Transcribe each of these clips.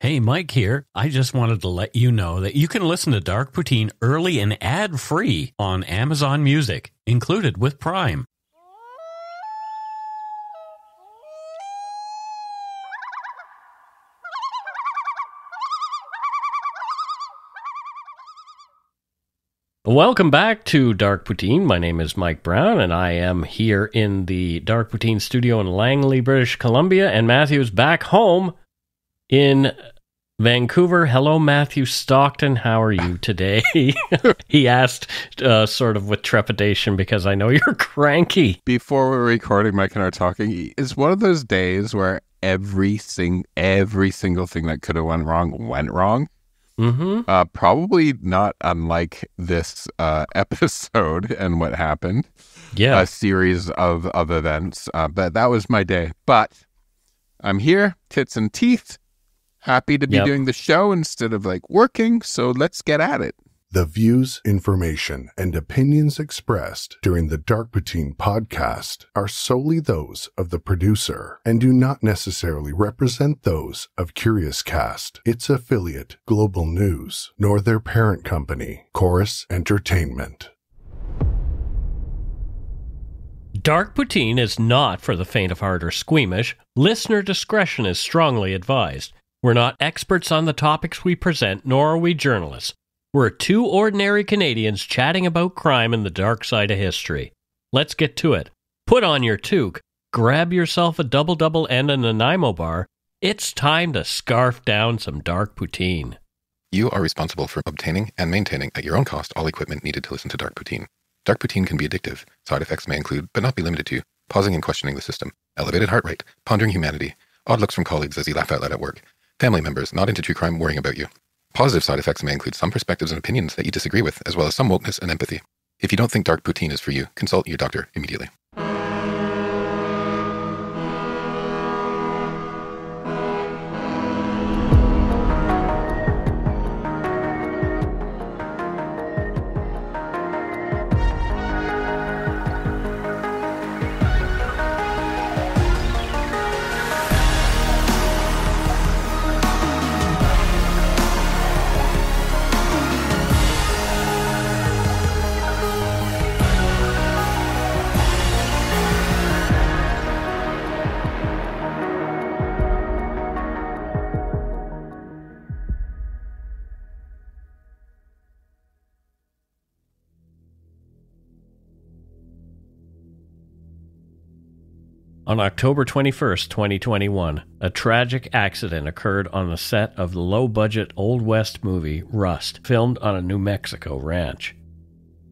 Hey, Mike here. I just wanted to let you know that you can listen to Dark Poutine early and ad free on Amazon Music, included with Prime. Welcome back to Dark Poutine. My name is Mike Brown, and I am here in the Dark Poutine studio in Langley, British Columbia. And Matthew's back home in Vancouver. Hello, Matthew Stockton. How are you today? he asked, uh, sort of with trepidation, because I know you're cranky. Before we're recording, Mike and I are talking. It's one of those days where every sing every single thing that could have went wrong went wrong. Mm-hmm. Uh, probably not unlike this uh, episode and what happened. Yeah. A series of of events. Uh, but that was my day. But I'm here, tits and teeth, happy to be Yep. doing the show instead of like working. So let's get at it. The views, information, and opinions expressed during the Dark Poutine podcast are solely those of the producer and do not necessarily represent those of Curiouscast, its affiliate, Global News, nor their parent company, Corus Entertainment. Dark Poutine is not for the faint of heart or squeamish. Listener discretion is strongly advised. We're not experts on the topics we present, nor are we journalists. We're two ordinary Canadians chatting about crime and the dark side of history. Let's get to it. Put on your toque, grab yourself a double double and a Nanaimo bar. It's time to scarf down some dark poutine. You are responsible for obtaining and maintaining at your own cost all equipment needed to listen to Dark Poutine. Dark Poutine can be addictive. Side effects may include, but not be limited to, pausing and questioning the system, elevated heart rate, pondering humanity, odd looks from colleagues as you laugh out loud at work, family members not into true crime worrying about you. Positive side effects may include some perspectives and opinions that you disagree with, as well as some wokeness and empathy. If you don't think Dark Poutine is for you, consult your doctor immediately. On October 21st, 2021, a tragic accident occurred on the set of the low budget Old West movie Rust, filmed on a New Mexico ranch.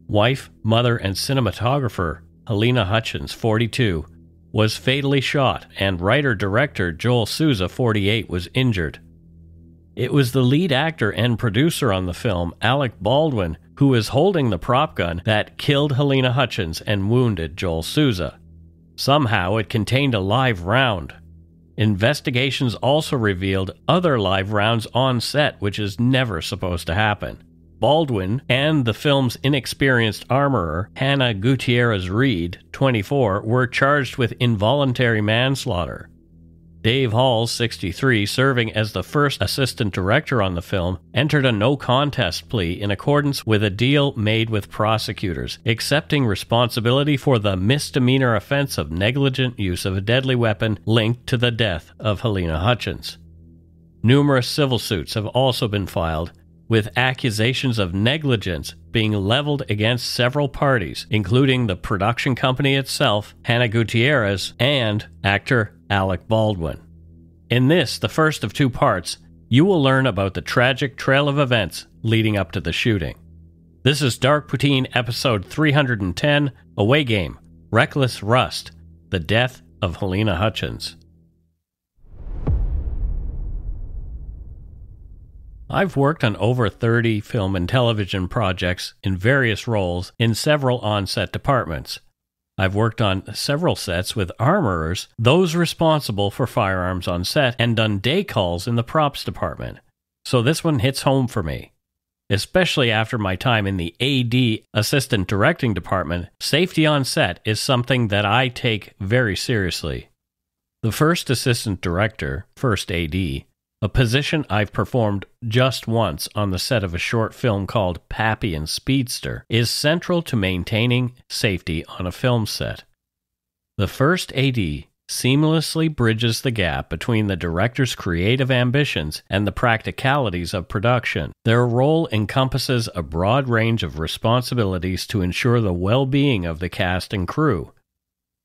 Wife, mother, and cinematographer Halyna Hutchins, 42, was fatally shot, and writer director Joel Souza, 48, was injured. It was the lead actor and producer on the film, Alec Baldwin, who was holding the prop gun that killed Halyna Hutchins and wounded Joel Souza. Somehow it contained a live round. Investigations also revealed other live rounds on set, which is never supposed to happen. Baldwin and the film's inexperienced armorer, Hannah Gutierrez Reed, 24, were charged with involuntary manslaughter. Dave Hall, 63, serving as the first assistant director on the film, entered a no contest plea in accordance with a deal made with prosecutors, accepting responsibility for the misdemeanor offense of negligent use of a deadly weapon linked to the death of Halyna Hutchins. Numerous civil suits have also been filed, with accusations of negligence being leveled against several parties, including the production company itself, Hannah Gutierrez, and actor Alec Baldwin. In this, the first of two parts, you will learn about the tragic trail of events leading up to the shooting. This is Dark Poutine episode 310 Away Game Reckless Rust The Death of Halyna Hutchins. I've worked on over 30 film and television projects in various roles in several on set departments. I've worked on several sets with armorers, those responsible for firearms on set, and done day calls in the props department. So this one hits home for me. Especially after my time in the AD assistant directing department, safety on set is something that I take very seriously. The first assistant director, first AD, a position I've performed just once on the set of a short film called Pappy and Speedster, is central to maintaining safety on a film set. The first AD seamlessly bridges the gap between the director's creative ambitions and the practicalities of production. Their role encompasses a broad range of responsibilities to ensure the well being of the cast and crew.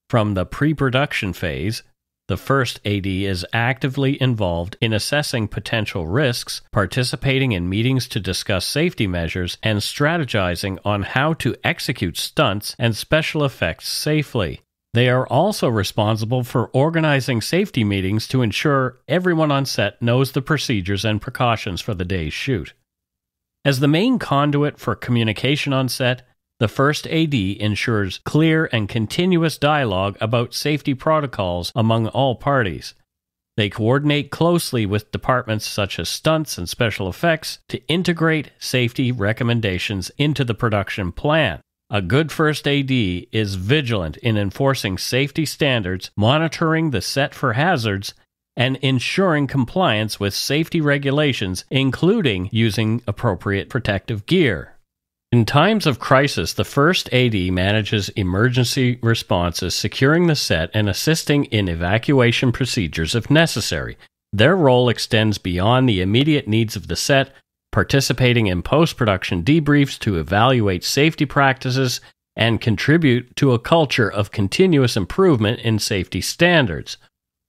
From the pre production phase, the first AD is actively involved in assessing potential risks, participating in meetings to discuss safety measures, and strategizing on how to execute stunts and special effects safely. They are also responsible for organizing safety meetings to ensure everyone on set knows the procedures and precautions for the day's shoot. As the main conduit for communication on set, the first AD ensures clear and continuous dialogue about safety protocols among all parties. They coordinate closely with departments such as stunts and special effects to integrate safety recommendations into the production plan. A good first AD is vigilant in enforcing safety standards, monitoring the set for hazards, and ensuring compliance with safety regulations, including using appropriate protective gear. In times of crisis, the first AD manages emergency responses, securing the set and assisting in evacuation procedures if necessary. Their role extends beyond the immediate needs of the set participating in post production debriefs to evaluate safety practices and contribute to a culture of continuous improvement in safety standards.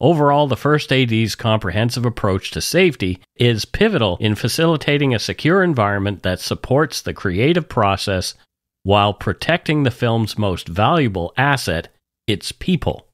Overall, the First AD's comprehensive approach to safety is pivotal in facilitating a secure environment that supports the creative process while protecting the film's most valuable asset, its people.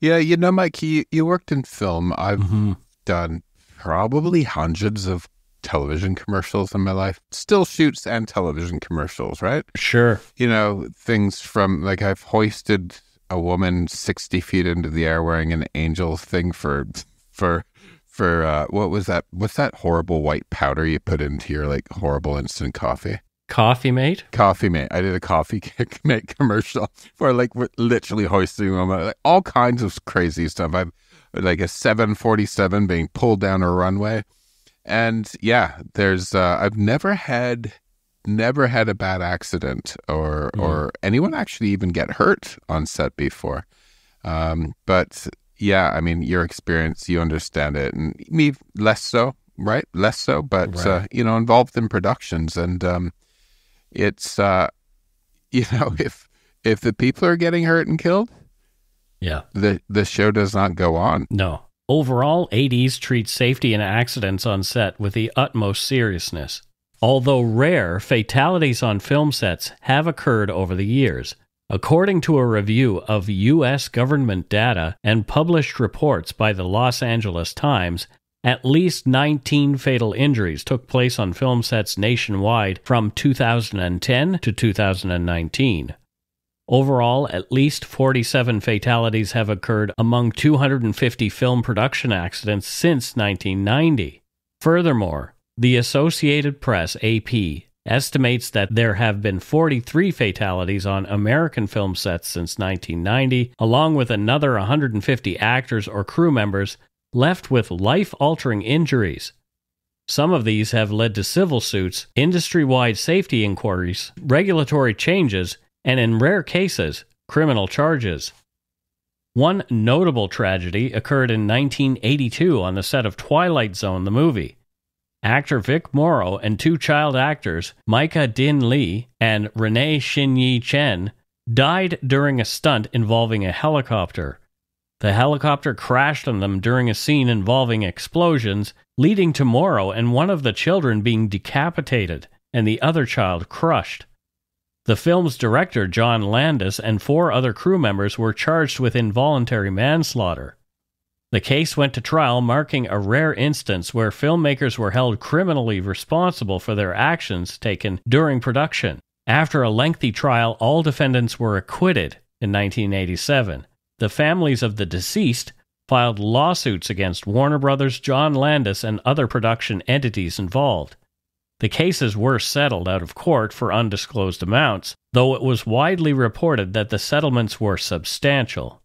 Yeah, you know, Mike, you, you worked in film. I've Mm-hmm. done probably hundreds of television commercials in my life. Still shoots and television commercials, right? Sure. You know, things from like I've hoisted a woman 60 feet into the air wearing an angel thing for, for, for, uh, what was that? What's that horrible white powder you put into your like horrible instant coffee? Coffee mate? Coffee mate. I did a coffee mate commercial for like literally hoisting a woman, like all kinds of crazy stuff. I've like a 747 being pulled down a runway. And yeah, there's uh, I've never had never had a bad accident or Mm. or anyone actually even get hurt on set before. Um, but yeah, I mean, your experience, you understand it, and me less so, right? Less so, but uh, you know, involved in productions, and um, it's uh, you know, if if the people are getting hurt and killed, Yeah. the the show does not go on. No. Overall, ADs treat safety and accidents on set with the utmost seriousness. Although rare, fatalities on film sets have occurred over the years. According to a review of U.S. government data and published reports by the Los Angeles Times, at least 19 fatal injuries took place on film sets nationwide from 2010 to 2019. Overall, at least 47 fatalities have occurred among 250 film production accidents since 1990. Furthermore, the Associated Press AP estimates that there have been 43 fatalities on American film sets since 1990, along with another 150 actors or crew members left with life altering injuries. Some of these have led to civil suits, industry wide safety inquiries, regulatory changes, and in rare cases, criminal charges. One notable tragedy occurred in 1982 on the set of Twilight Zone, the movie. Actor Vic Morrow and two child actors, Myca Dinh Le and Renee Shin-Yi Chen, died during a stunt involving a helicopter. The helicopter crashed on them during a scene involving explosions, leading to Morrow and one of the children being decapitated and the other child crushed. The film's director, John Landis, and four other crew members were charged with involuntary manslaughter. The case went to trial, marking a rare instance where filmmakers were held criminally responsible for their actions taken during production. After a lengthy trial, all defendants were acquitted in 1987. The families of the deceased filed lawsuits against Warner Brothers, John Landis, and other production entities involved. The cases were settled out of court for undisclosed amounts, though it was widely reported that the settlements were substantial.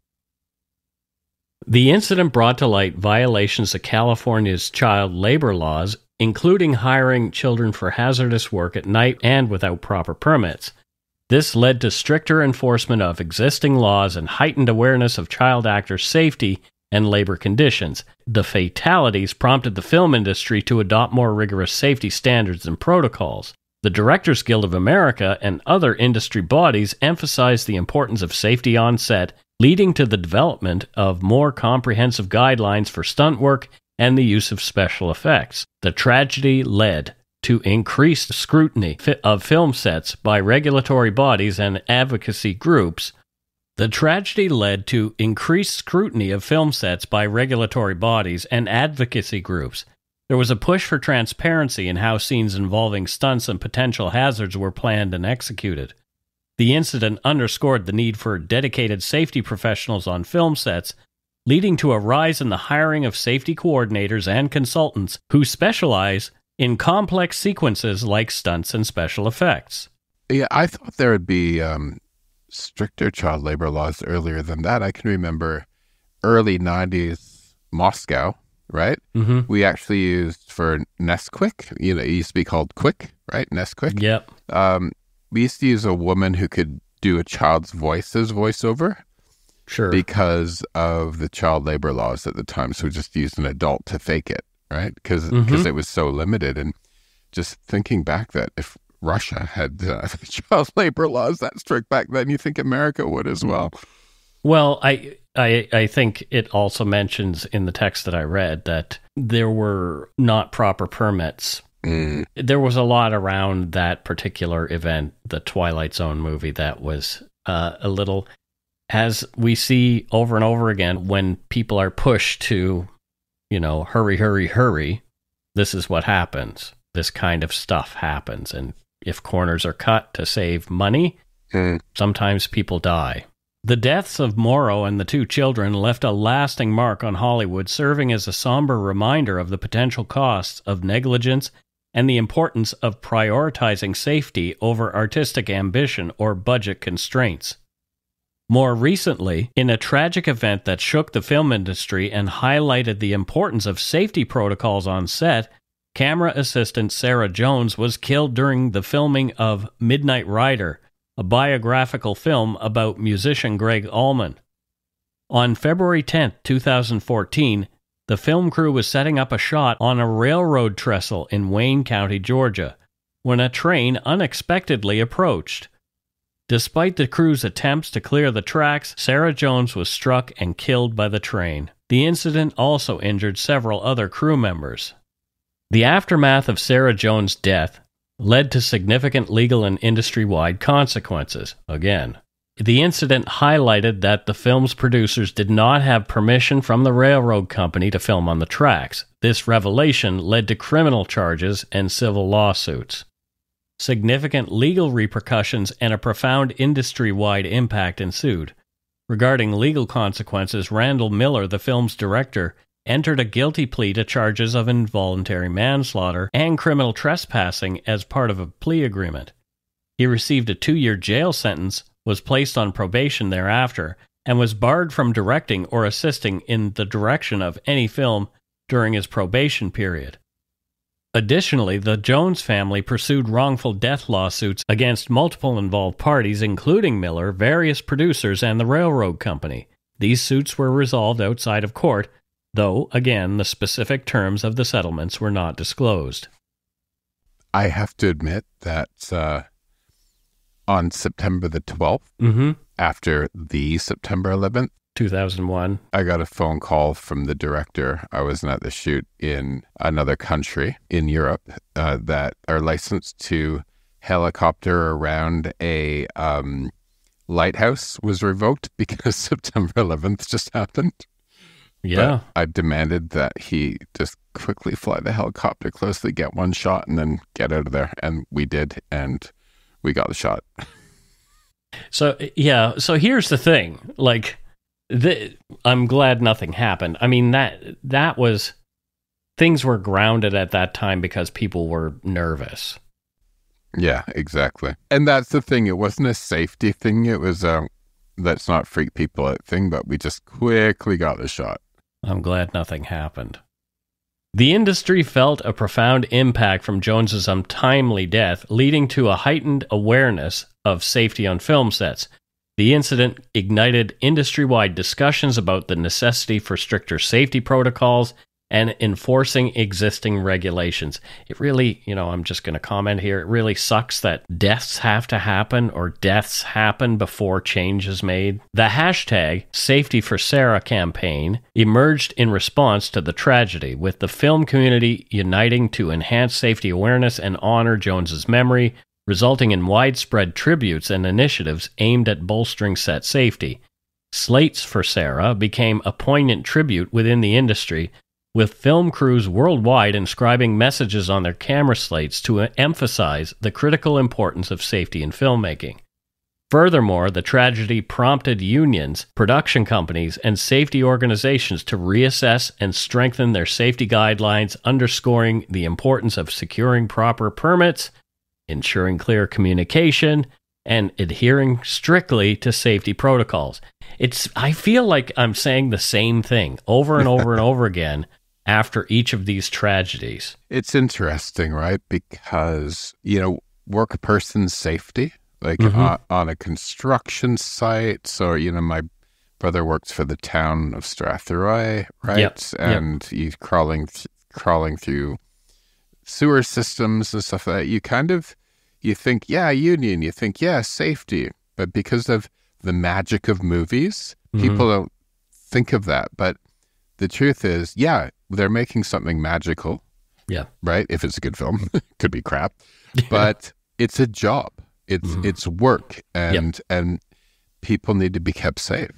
The incident brought to light violations of California's child labor laws, including hiring children for hazardous work at night and without proper permits. This led to stricter enforcement of existing laws and heightened awareness of child actors' safety and labor conditions. The fatalities prompted the film industry to adopt more rigorous safety standards and protocols. The Directors Guild of America and other industry bodies emphasized the importance of safety on set, leading to the development of more comprehensive guidelines for stunt work and the use of special effects. The tragedy led to increased scrutiny of film sets by regulatory bodies and advocacy groups. The tragedy led to increased scrutiny of film sets by regulatory bodies and advocacy groups. There was a push for transparency in how scenes involving stunts and potential hazards were planned and executed. The incident underscored the need for dedicated safety professionals on film sets, leading to a rise in the hiring of safety coordinators and consultants who specialize in complex sequences like stunts and special effects. Yeah, I thought there would be um, stricter child labor laws earlier than that. I can remember early 90s Moscow, right? Mm-hmm. We actually used for Nesquik, you know, it used to be called Quick, right? Nesquik. Yep. Um, we used to use a woman who could do a child's voice as voiceover Sure. because of the child labor laws at the time. So we just used an adult to fake it, right? Because Mhm. it was so limited. And just thinking back that if Russia had uh, child labor laws that strict back then, you think America would as well. Well, I, I I think it also mentions in the text that I read that there were not proper permits. Mm. There was a lot around that particular event, the Twilight Zone movie, that was uh, a little, as we see over and over again, when people are pushed to, you know, hurry, hurry, hurry. This is what happens. This kind of stuff happens, and if corners are cut to save money, Mm. Sometimes people die. The deaths of Morrow and the two children left a lasting mark on Hollywood, serving as a somber reminder of the potential costs of negligence and the importance of prioritizing safety over artistic ambition or budget constraints. More recently, in a tragic event that shook the film industry and highlighted the importance of safety protocols on set, camera assistant Sarah Jones was killed during the filming of Midnight Rider, a biographical film about musician Gregg Allman. On February 10, 2014, the film crew was setting up a shot on a railroad trestle in Wayne County, Georgia, when a train unexpectedly approached. Despite the crew's attempts to clear the tracks, Sarah Jones was struck and killed by the train. The incident also injured several other crew members. The aftermath of Sarah Jones' death led to significant legal and industry wide consequences. Again, the incident highlighted that the film's producers did not have permission from the railroad company to film on the tracks. This revelation led to criminal charges and civil lawsuits. Significant legal repercussions and a profound industry wide impact ensued. Regarding legal consequences, Randall Miller, the film's director, entered a guilty plea to charges of involuntary manslaughter and criminal trespassing as part of a plea agreement. He received a two year jail sentence, was placed on probation thereafter, and was barred from directing or assisting in the direction of any film during his probation period. Additionally, the Jones family pursued wrongful death lawsuits against multiple involved parties, including Miller, various producers, and the railroad company. These suits were resolved outside of court, though, again, the specific terms of the settlements were not disclosed. I have to admit that uh, on September the 12th, Mm-hmm. after the September 11th, 2001. I got a phone call from the director. I wasn't at the shoot in another country in Europe uh, that are licensed to helicopter around a um, lighthouse was revoked because September 11th just happened. Yeah. But I demanded that he just quickly fly the helicopter closely, get one shot, and then get out of there. And we did, and we got the shot. So yeah, so here's the thing. Like the, I'm glad nothing happened. I mean that that was things were grounded at that time because people were nervous. Yeah, exactly. And that's the thing. It wasn't a safety thing. It was a let's not freak people out thing, but we just quickly got the shot. I'm glad nothing happened. The industry felt a profound impact from Jones's untimely death, leading to a heightened awareness of safety on film sets. The incident ignited industry wide discussions about the necessity for stricter safety protocols and enforcing existing regulations. It really, you know, I'm just going to comment here, it really sucks that deaths have to happen or deaths happen before change is made. The hashtag Safety for Sarah campaign emerged in response to the tragedy, with the film community uniting to enhance safety awareness and honor Jones's memory, resulting in widespread tributes and initiatives aimed at bolstering set safety. Slates for Sarah became a poignant tribute within the industry with film crews worldwide inscribing messages on their camera slates to emphasize the critical importance of safety in filmmaking. Furthermore, the tragedy prompted unions, production companies, and safety organizations to reassess and strengthen their safety guidelines, underscoring the importance of securing proper permits, ensuring clear communication, and adhering strictly to safety protocols. It's I feel like I'm saying the same thing over and over and over again after each of these tragedies. It's interesting, right? Because, you know, work person safety, like mm-hmm. on, on, a construction site. So, you know, my brother works for the town of Strathroy, right? Yep. And yep. he's crawling, crawling through sewer systems and stuff like that. You kind of, you think, yeah, union, you think, yeah, safety. But because of the magic of movies, mm-hmm. people don't think of that. But the truth is, yeah, they're making something magical. Yeah. Right? If it's a good film, could be crap, but it's a job. It's mm-hmm. it's work and yep. and people need to be kept safe.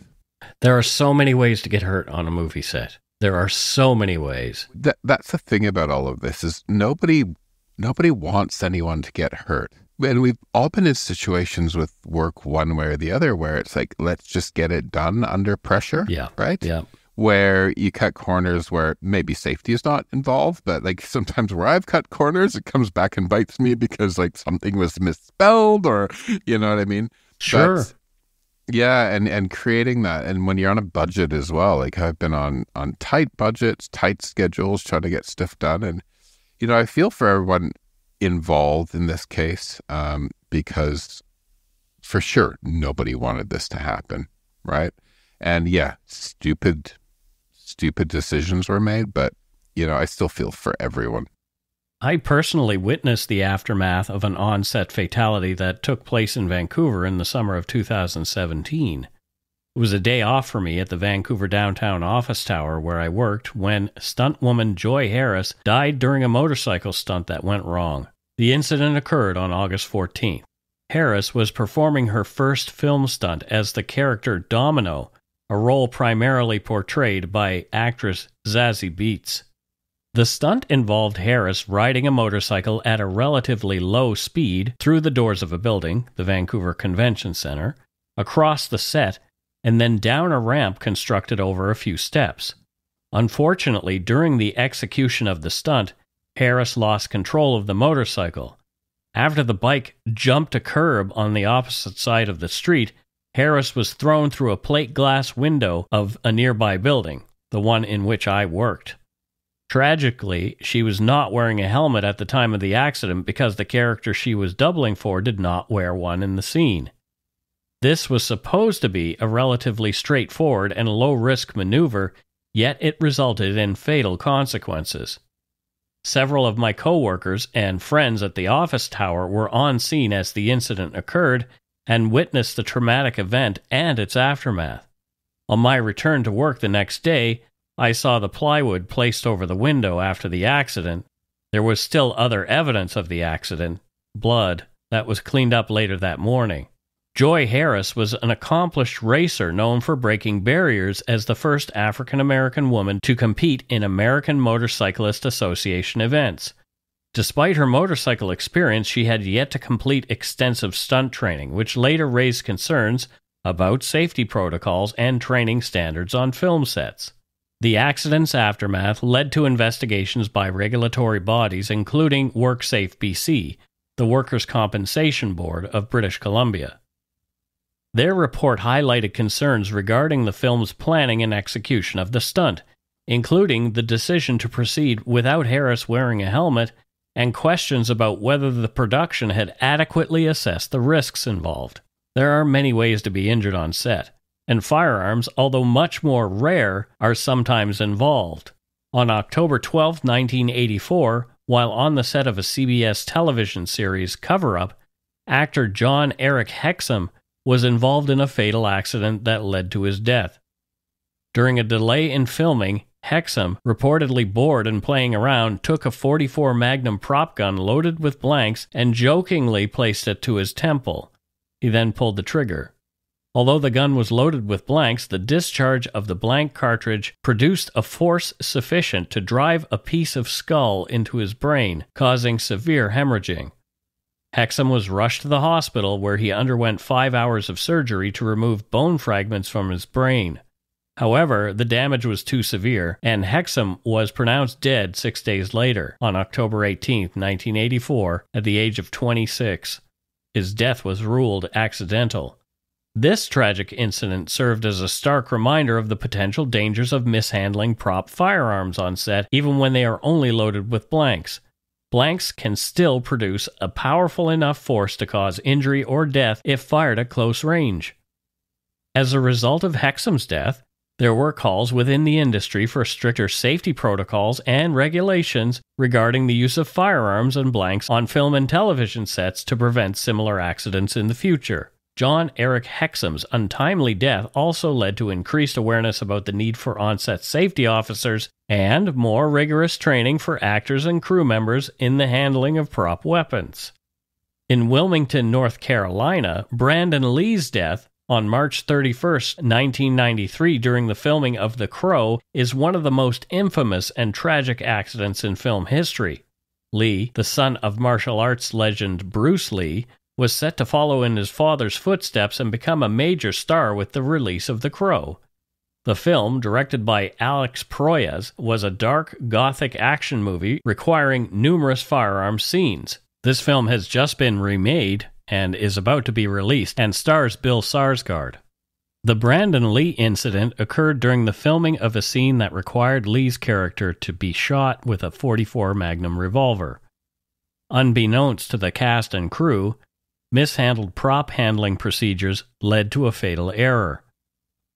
There are so many ways to get hurt on a movie set. There are so many ways. That that's the thing about all of this is nobody nobody wants anyone to get hurt. And we've all been in situations with work one way or the other where it's like, let's just get it done under pressure. Yeah. Right? Yeah where you cut corners where maybe safety is not involved, but like sometimes where I've cut corners, it comes back and bites me because like something was misspelled or you know what I mean? Sure. But, yeah, and and creating that, and when you're on a budget as well, like I've been on on tight budgets, tight schedules, trying to get stuff done, and you know I feel for everyone involved in this case um, because for sure nobody wanted this to happen, right? And yeah, stupid stupid decisions were made, but you know, I still feel for everyone. I personally witnessed the aftermath of an on-set fatality that took place in Vancouver in the summer of 2017. It was a day off for me at the Vancouver downtown office tower where I worked when stunt woman Joi Harris died during a motorcycle stunt that went wrong. The incident occurred on August 14th. Harris was performing her first film stunt as the character Domino a role primarily portrayed by actress Zazie Beetz. The stunt involved Harris riding a motorcycle at a relatively low speed through the doors of a building, the Vancouver Convention Center, across the set, and then down a ramp constructed over a few steps. Unfortunately, during the execution of the stunt, Harris lost control of the motorcycle. After the bike jumped a curb on the opposite side of the street, Harris was thrown through a plate glass window of a nearby building, the one in which I worked. Tragically, she was not wearing a helmet at the time of the accident because the character she was doubling for did not wear one in the scene. This was supposed to be a relatively straightforward and low risk maneuver, yet it resulted in fatal consequences. Several of my coworkers and friends at the office tower were on scene as the incident occurred and witnessed the traumatic event and its aftermath. On my return to work the next day, I saw the plywood placed over the window after the accident. There was still other evidence of the accident blood that was cleaned up later that morning. Joi Harris was an accomplished racer known for breaking barriers as the first African American woman to compete in American Motorcyclist Association events. Despite her motorcycle experience, she had yet to complete extensive stunt training, which later raised concerns about safety protocols and training standards on film sets. The accident's aftermath led to investigations by regulatory bodies, including WorkSafe BC, the Workers' Compensation Board of British Columbia. Their report highlighted concerns regarding the film's planning and execution of the stunt, including the decision to proceed without Harris wearing a helmet and questions about whether the production had adequately assessed the risks involved. There are many ways to be injured on set, and firearms, although much more rare, are sometimes involved. On October 12, 1984, while on the set of a CBS television series Cover Up, actor Jon-Erik Hexum was involved in a fatal accident that led to his death. During a delay in filming, Hexum, reportedly bored and playing around, took a 44 Magnum prop gun loaded with blanks and jokingly placed it to his temple. He then pulled the trigger. Although the gun was loaded with blanks, the discharge of the blank cartridge produced a force sufficient to drive a piece of skull into his brain, causing severe hemorrhaging. Hexum was rushed to the hospital where he underwent five hours of surgery to remove bone fragments from his brain. However, the damage was too severe, and Hexum was pronounced dead six days later, on October 18, 1984, at the age of 26. His death was ruled accidental. This tragic incident served as a stark reminder of the potential dangers of mishandling prop firearms on set, even when they are only loaded with blanks blanks can still produce a powerful enough force to cause injury or death if fired at close range. As a result of Hexum's death, there were calls within the industry for stricter safety protocols and regulations regarding the use of firearms and blanks on film and television sets to prevent similar accidents in the future. Jon-Erik Hexum's untimely death also led to increased awareness about the need for on-set safety officers and more rigorous training for actors and crew members in the handling of prop weapons. In Wilmington, North Carolina, Brandon Lee's death on March 31, 1993, during the filming of The Crow, is one of the most infamous and tragic accidents in film history. Lee, the son of martial arts legend Bruce Lee, was set to follow in his father's footsteps and become a major star with the release of The Crow. The film, directed by Alex Proyas, was a dark, gothic action movie requiring numerous firearm scenes. This film has just been remade and is about to be released and stars Bill Skarsgård. The Brandon Lee incident occurred during the filming of a scene that required Lee's character to be shot with a 44 Magnum revolver. Unbeknownst to the cast and crew, mishandled prop handling procedures led to a fatal error.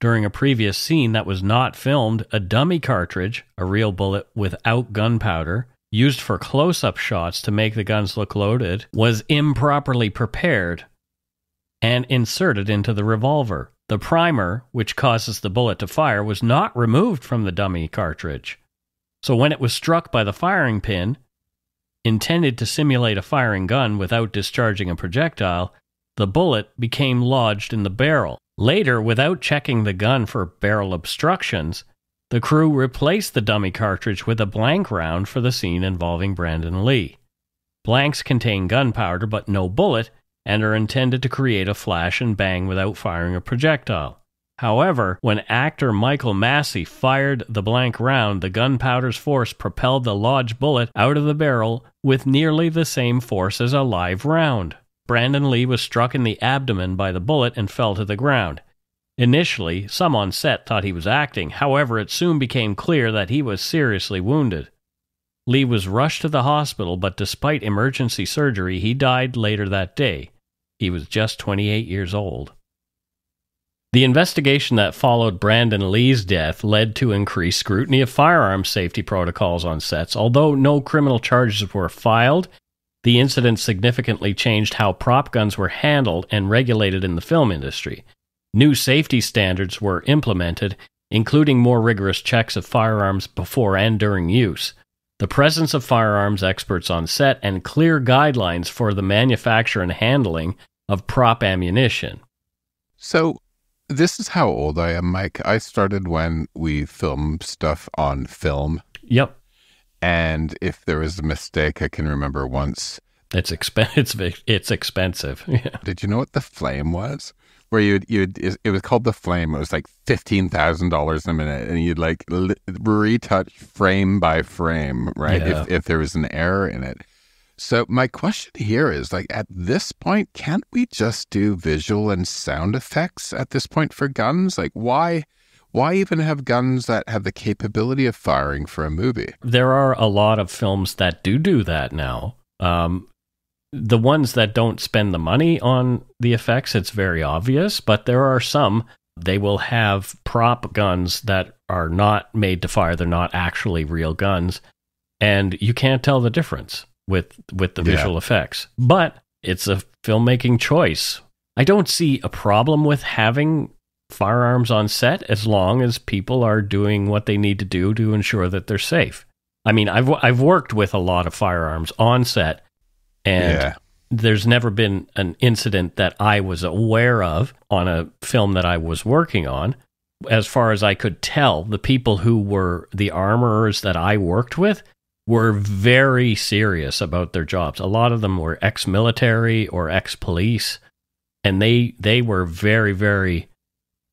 During a previous scene that was not filmed, a dummy cartridge, a real bullet without gunpowder, used for close up shots to make the guns look loaded, was improperly prepared and inserted into the revolver. The primer, which causes the bullet to fire, was not removed from the dummy cartridge. So when it was struck by the firing pin, Intended to simulate a firing gun without discharging a projectile, the bullet became lodged in the barrel. Later, without checking the gun for barrel obstructions, the crew replaced the dummy cartridge with a blank round for the scene involving Brandon Lee. Blanks contain gunpowder but no bullet and are intended to create a flash and bang without firing a projectile. However, when actor Michael Massee fired the blank round, the gunpowder's force propelled the lodged bullet out of the barrel with nearly the same force as a live round. Brandon Lee was struck in the abdomen by the bullet and fell to the ground. Initially, some on set thought he was acting, however, it soon became clear that he was seriously wounded. Lee was rushed to the hospital, but despite emergency surgery, he died later that day. He was just 28 years old. The investigation that followed Brandon Lee's death led to increased scrutiny of firearms safety protocols on sets. Although no criminal charges were filed, the incident significantly changed how prop guns were handled and regulated in the film industry. New safety standards were implemented, including more rigorous checks of firearms before and during use, the presence of firearms experts on set, and clear guidelines for the manufacture and handling of prop ammunition. So, this is how old I am, Mike. I started when we filmed stuff on film. Yep. And if there was a mistake, I can remember once. It's exp- it's it's expensive. Yeah. Did you know what the flame was? Where you'd you'd it was called the flame. It was like fifteen thousand dollars a minute, and you'd like li- retouch frame by frame, right? Yeah. If if there was an error in it. So my question here is like at this point, can't we just do visual and sound effects at this point for guns? Like why why even have guns that have the capability of firing for a movie? There are a lot of films that do do that now. Um, the ones that don't spend the money on the effects, it's very obvious, but there are some they will have prop guns that are not made to fire. They're not actually real guns, and you can't tell the difference with with the Yeah. visual effects. But it's a filmmaking choice. I don't see a problem with having firearms on set as long as people are doing what they need to do to ensure that they're safe. I mean, I've I've worked with a lot of firearms on set, and yeah. there's never been an incident that I was aware of on a film that I was working on. As far as I could tell, the people who were the armorers that I worked with were very serious about their jobs. A lot of them were ex-military or ex-police, and they they were very very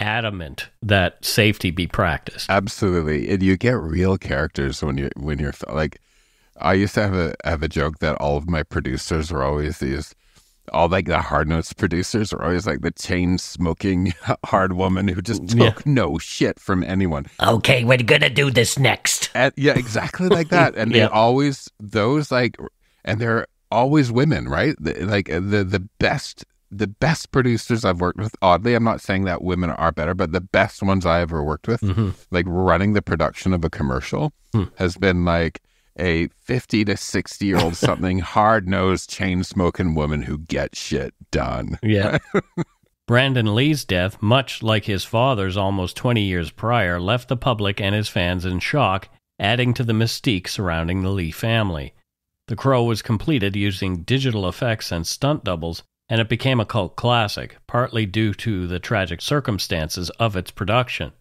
adamant that safety be practiced. Absolutely, and you get real characters when you when you're like. I used to have a have a joke that all of my producers were always these, all like the hard notes producers were always like the chain smoking hard woman who just Yeah. took no shit from anyone. Okay, we're gonna do this next. And, yeah, exactly like that. And Yeah. they always those like, and they're always women, right? The, like the the best the best producers I've worked with. Oddly, I'm not saying that women are better, but the best ones I ever worked with, Mhm. like running the production of a commercial, Hmm. has been like a 50 to 60 year old something hard nosed chain smoking woman who gets shit done. Yeah. Brandon Lee's death, much like his father's almost 20 years prior, left the public and his fans in shock, adding to the mystique surrounding the Lee family. The Crow was completed using digital effects and stunt doubles, and it became a cult classic, partly due to the tragic circumstances of its production.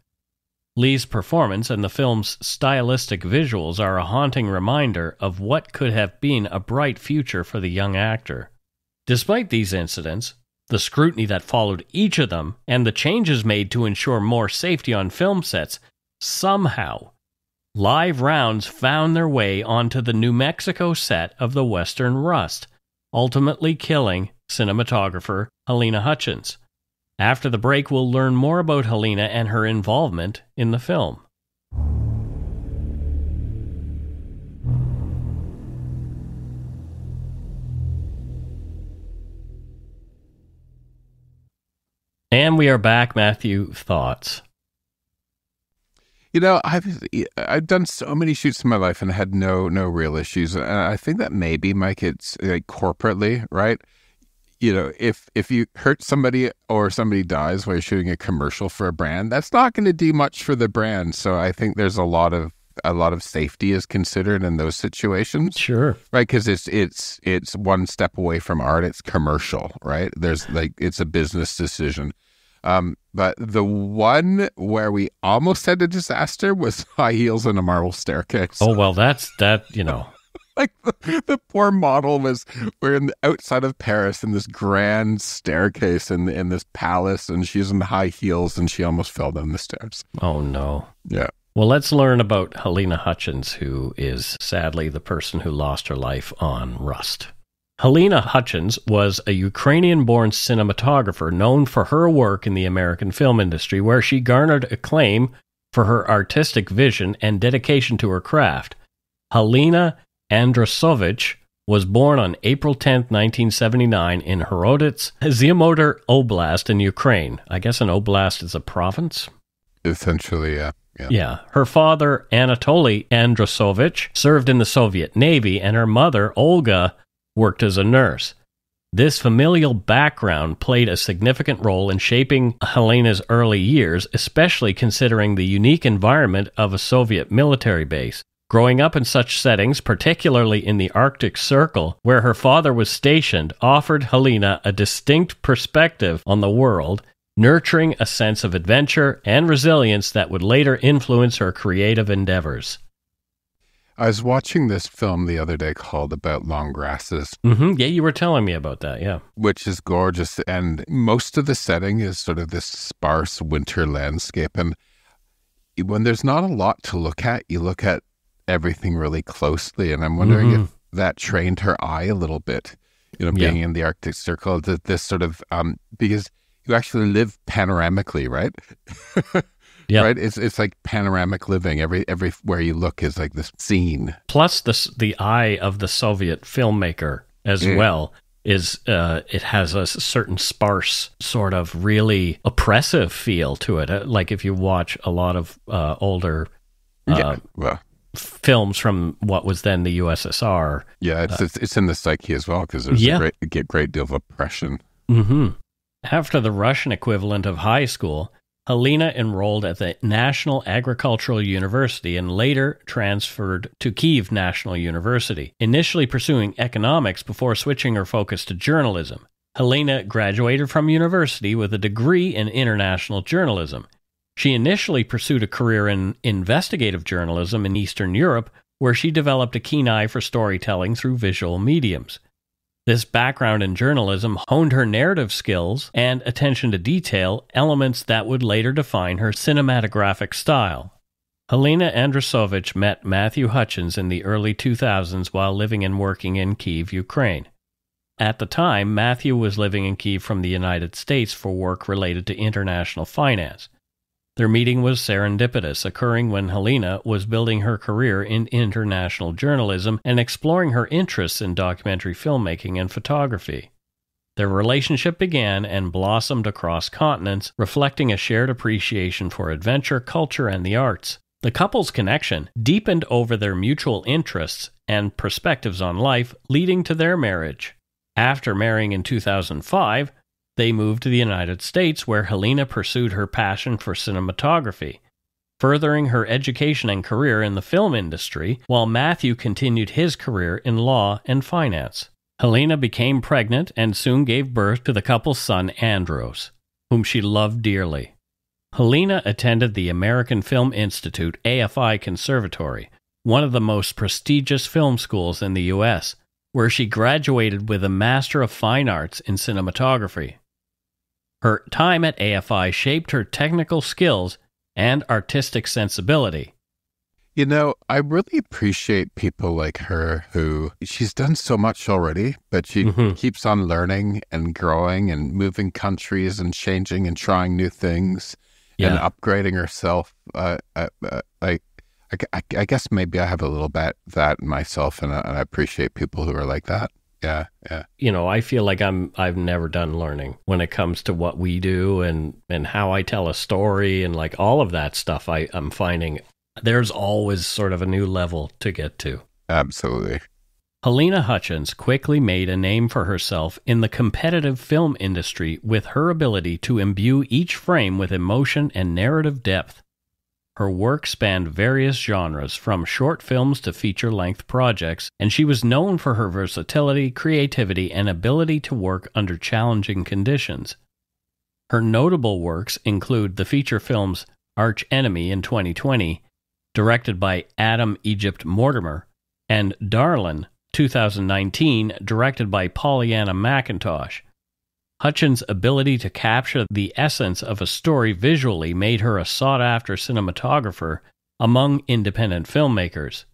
Lee's performance and the film's stylistic visuals are a haunting reminder of what could have been a bright future for the young actor. Despite these incidents, the scrutiny that followed each of them, and the changes made to ensure more safety on film sets, somehow, live rounds found their way onto the New Mexico set of the Western Rust, ultimately killing cinematographer Halyna Hutchins. After the break, we'll learn more about Halyna and her involvement in the film. And we are back, Matthew. Thoughts? You know, I've I've done so many shoots in my life and had no no real issues, and I think that maybe, Mike, it's like corporately, right? You know, if if you hurt somebody or somebody dies while you're shooting a commercial for a brand, that's not going to do much for the brand. So I think there's a lot of a lot of safety is considered in those situations, Sure. right? Because it's it's it's one step away from art. It's commercial, right? There's like it's a business decision. Um, but the one where we almost had a disaster was high heels and a marble staircase. Oh well, that's that. You know, like the, the poor model was we're in the outside of Paris in this grand staircase in in this palace, and she's in high heels and she almost fell down the stairs. oh no. Yeah. Well, let's learn about Halyna Hutchins, who is sadly the person who lost her life on Rust. Halyna Hutchins was a Ukrainian born cinematographer known for her work in the American film industry, where she garnered acclaim for her artistic vision and dedication to her craft. Halyna Andrasovich was born on April 10, 1979, in Horodets, Ziomodar Oblast in Ukraine. I guess an oblast is a province? Essentially, yeah. Yeah. Yeah. Her father, Anatoly Andrasovich, served in the Soviet Navy, and her mother, Olga, worked as a nurse. This familial background played a significant role in shaping Halyna's early years, especially considering the unique environment of a Soviet military base. Growing up in such settings, particularly in the Arctic Circle, where her father was stationed, offered Halyna a distinct perspective on the world nurturing a sense of adventure and resilience that would later influence her creative endeavors. I was watching this film the other day called About Long Grasses, Mm-hmm. Yeah, you were telling me about that. Yeah. which is gorgeous. And most of the setting is sort of this sparse winter landscape. And when there's not a lot to look at, you look at everything really closely. And I'm wondering Mhm. if that trained her eye a little bit. You know, Yeah. being in the Arctic Circle, th- this sort of um, because you actually live panoramically, right? Yeah. Right. It's it's like panoramic living. Every everywhere you look is like this scene. Plus, the the eye of the Soviet filmmaker as Yeah. well is uh, it has a certain sparse sort of really oppressive feel to it. Uh, Like if you watch a lot of uh, older uh, yeah. Well, films from what was then the USSR. yeah. It's it's, it's in the psyche as well because there's Yeah. a great a great deal of oppression. hmm After the Russian equivalent of high school, Halyna enrolled at the National Agricultural University and later transferred to Kiev National University, initially pursuing economics before switching her focus to journalism. Halyna graduated from university with a degree in international journalism. She initially pursued a career in investigative journalism in Eastern Europe, where she developed a keen eye for storytelling through visual mediums. This background in journalism honed her narrative skills and attention to detail, elements that would later define her cinematographic style. Halyna Androsovych met Matthew Hutchins in the early 2000s while living and working in Kiev, Ukraine. At the time, Matthew was living in Kiev from the United States for work related to international finance. Their meeting was serendipitous, occurring when Halyna was building her career in international journalism and exploring her interests in documentary filmmaking and photography. Their relationship began and blossomed across continents, reflecting a shared appreciation for adventure, culture, and the arts. The couple's connection deepened over their mutual interests and perspectives on life, leading to their marriage. After marrying in 2005, they moved to the United States, where Halyna pursued her passion for cinematography, furthering her education and career in the film industry, while Matthew continued his career in law and finance. Halyna became pregnant and soon gave birth to the couple's son, Andros, whom she loved dearly. Halyna attended the American Film Institute AFI Conservatory, one of the most prestigious film schools in the U.S., where she graduated with a Master of Fine Arts in Cinematography. Her time at AFI shaped her technical skills and artistic sensibility. You know, I really appreciate people like her who she's done so much already, but she Mhm. keeps on learning and growing and moving countries and changing and trying new things and upgrading herself. Uh, uh, uh, I, I, I guess maybe I have a little bit that myself, and I, and I appreciate people who are like that. Yeah, yeah, you know, I feel like I'm I've never done learning when it comes to what we do and and how I tell a story and like all of that stuff. I I'm finding there's always sort of a new level to get to. absolutely. Halyna Hutchins quickly made a name for herself in the competitive film industry with her ability to imbue each frame with emotion and narrative depth. Her work spanned various genres, from short films to feature length projects, and she was known for her versatility, creativity, and ability to work under challenging conditions. Her notable works include the feature films Arch Enemy in 2020, directed by Adam Egypt Mortimer, and Darlin 2019, directed by Pollyanna McIntosh. Hutchins' ability to capture the essence of a story visually made her a sought after cinematographer among independent filmmakers.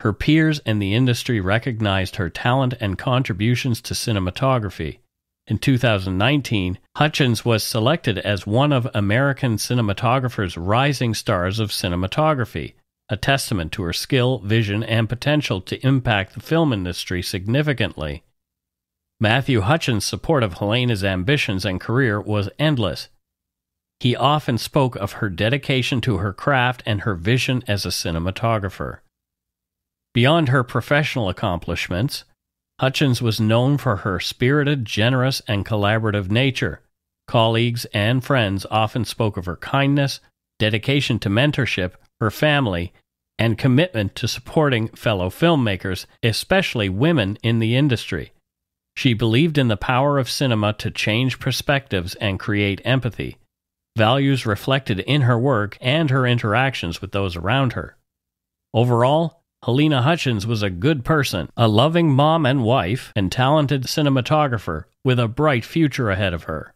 Her peers in the industry recognized her talent and contributions to cinematography. In 2019, Hutchins was selected as one of American cinematographers' rising stars of cinematography, a testament to her skill, vision, and potential to impact the film industry significantly. Matthew Hutchins' support of Halyna's ambitions and career was endless. He often spoke of her dedication to her craft and her vision as a cinematographer. Beyond her professional accomplishments, Hutchins was known for her spirited, generous, and collaborative nature. Colleagues and friends often spoke of her kindness, dedication to mentorship, her family, and commitment to supporting fellow filmmakers, especially women in the industry. She believed in the power of cinema to change perspectives and create empathy, values reflected in her work and her interactions with those around her. Overall, Halyna Hutchins was a good person, a loving mom and wife, and talented cinematographer with a bright future ahead of her.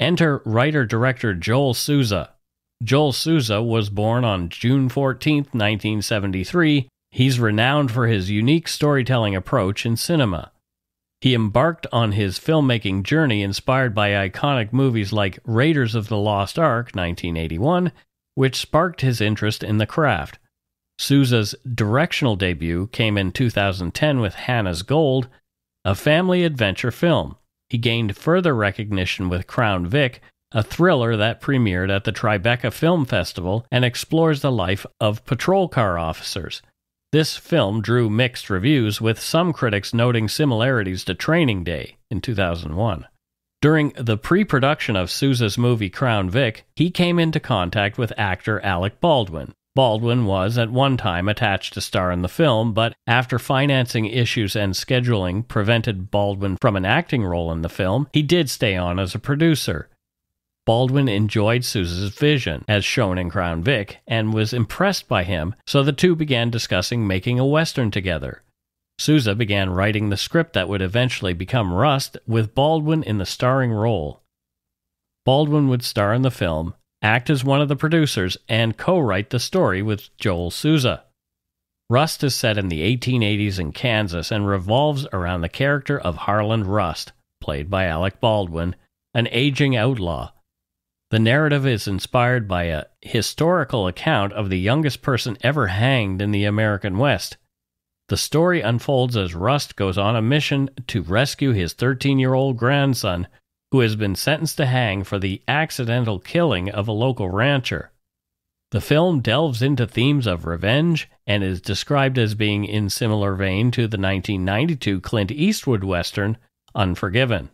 Enter writer director Joel Souza. Joel Souza was born on June 14, 1973, He's renowned for his unique storytelling approach in cinema. He embarked on his filmmaking journey inspired by iconic movies like Raiders of the Lost Ark 1981, which sparked his interest in the craft. Souza's directional debut came in 2010 with Hannah's Gold, a family adventure film. He gained further recognition with Crown Vic, a thriller that premiered at the Tribeca Film Festival and explores the life of patrol car officers. This film drew mixed reviews, with some critics noting similarities to Training Day in 2001. During the pre production of Souza's movie Crown Vic, he came into contact with actor Alec Baldwin. Baldwin was at one time attached to star in the film, but after financing issues and scheduling prevented Baldwin from an acting role in the film, he did stay on as a producer. Baldwin enjoyed Souza's vision, as shown in Crown Vic, and was impressed by him, so the two began discussing making a Western together. Souza began writing the script that would eventually become Rust, with Baldwin in the starring role. Baldwin would star in the film, act as one of the producers, and co write the story with Joel Souza. Rust is set in the 1880s in Kansas and revolves around the character of Harlan Rust, played by Alec Baldwin, an aging outlaw the narrative is inspired by a historical account of the youngest person ever hanged in the American West. The story unfolds as Rust goes on a mission to rescue his 13 year old grandson, who has been sentenced to hang for the accidental killing of a local rancher. The film delves into themes of revenge and is described as being in similar vein to the 1992 Clint Eastwood Western, Unforgiven.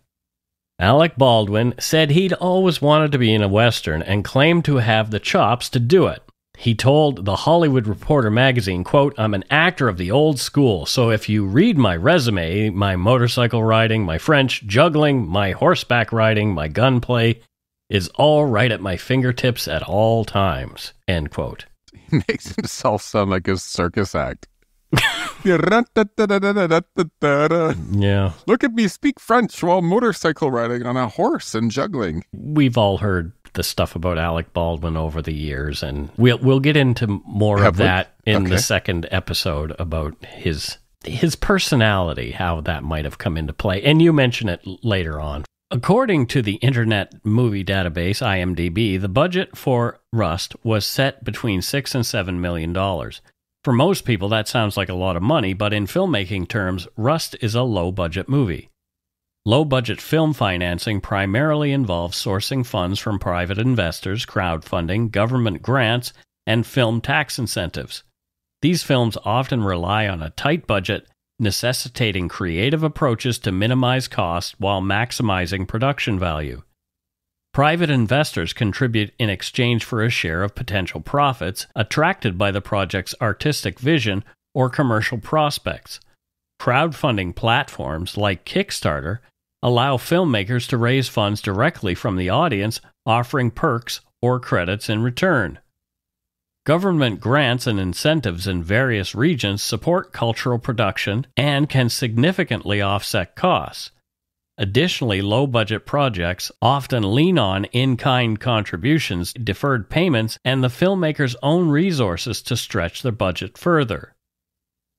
Alec Baldwin said he'd always wanted to be in a Western and claimed to have the chops to do it. He told the Hollywood Reporter magazine, quote, I'm an actor of the old school, so if you read my resume, my motorcycle riding, my French juggling, my horseback riding, my gunplay is all right at my fingertips at all times, end quote. He makes himself sound like a circus act. Yeah. Look at me speak French while motorcycle riding on a horse and juggling. We've all heard the stuff about Alec Baldwin over the years, and we'll we'll get into more Have of we? that in the second episode about his his personality, how that might have come into play. And you mention it later on. According to the Internet Movie Database (IMDb), the budget for Rust was set between six and seven million dollars. For most people, that sounds like a lot of money, but in filmmaking terms, Rust is a low budget movie. Low budget film financing primarily involves sourcing funds from private investors, crowdfunding, government grants, and film tax incentives. These films often rely on a tight budget, necessitating creative approaches to minimize costs while maximizing production value. Private investors contribute in exchange for a share of potential profits attracted by the project's artistic vision or commercial prospects. Crowdfunding platforms like Kickstarter allow filmmakers to raise funds directly from the audience, offering perks or credits in return. Government grants and incentives in various regions support cultural production and can significantly offset costs. Additionally, low budget projects often lean on in kind contributions, deferred payments, and the filmmaker's own resources to stretch their budget further.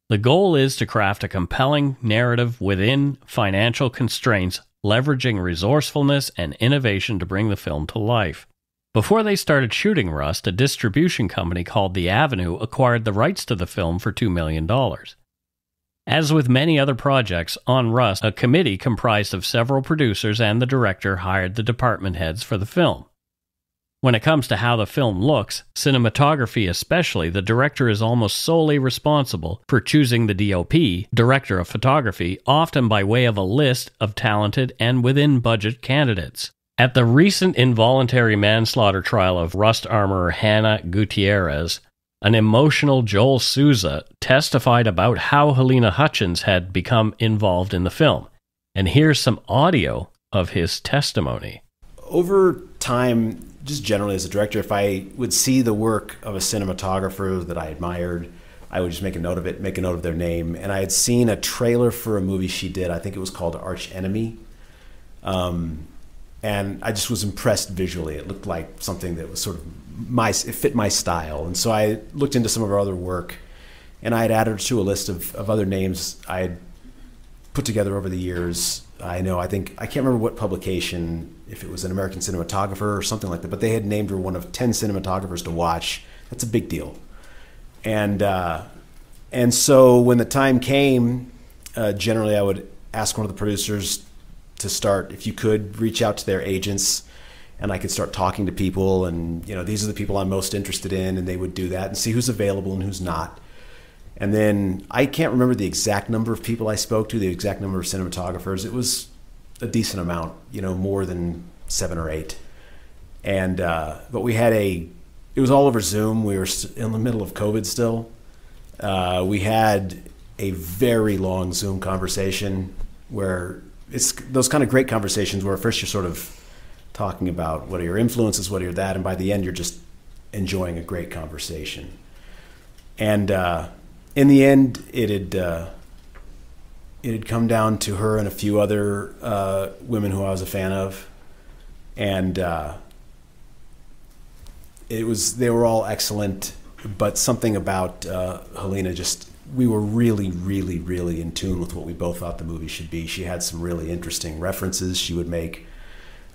The goal is to craft a compelling narrative within financial constraints, leveraging resourcefulness and innovation to bring the film to life. Before they started shooting Rust, a distribution company called The Avenue acquired the rights to the film for $2 million. As with many other projects, on Rust, a committee comprised of several producers and the director hired the department heads for the film. When it comes to how the film looks, cinematography especially, the director is almost solely responsible for choosing the DOP, director of photography, often by way of a list of talented and within budget candidates. At the recent involuntary manslaughter trial of Rust armorer Hannah Gutierrez, an emotional Joel Souza testified about how Halyna Hutchins had become involved in the film. And here's some audio of his testimony. over time, just generally as a director, if I would see the work of a cinematographer that I admired, I would just make a note of it, make a note of their name. And I had seen a trailer for a movie she did. I think it was called Arch Enemy. Um, and I just was impressed visually. It looked like something that was sort of my, it fit my style. And so I looked into some of her other work and I had added her to a list of, of other names I had put together over the years. I know, I think, I can't remember what publication, if it was an American cinematographer or something like that, but they had named her one of 10 cinematographers to watch. That's a big deal. And, uh, and so when the time came, uh, generally I would ask one of the producers to start, if you could, reach out to their agents and I could start talking to people and, you know, these are the people I'm most interested in. And they would do that and see who's available and who's not. And then I can't remember the exact number of people I spoke to, the exact number of cinematographers. It was a decent amount, you know, more than seven or eight. And, uh, but we had a, it was all over Zoom. We were in the middle of COVID still. Uh, we had a very long Zoom conversation where it's those kind of great conversations where first you're sort of talking about what are your influences, what are your that, and by the end you're just enjoying a great conversation. And uh, in the end, it had uh, it had come down to her and a few other uh, women who I was a fan of, and uh, it was they were all excellent, but something about uh, Halyna just we were really, really, really in tune with what we both thought the movie should be. She had some really interesting references she would make.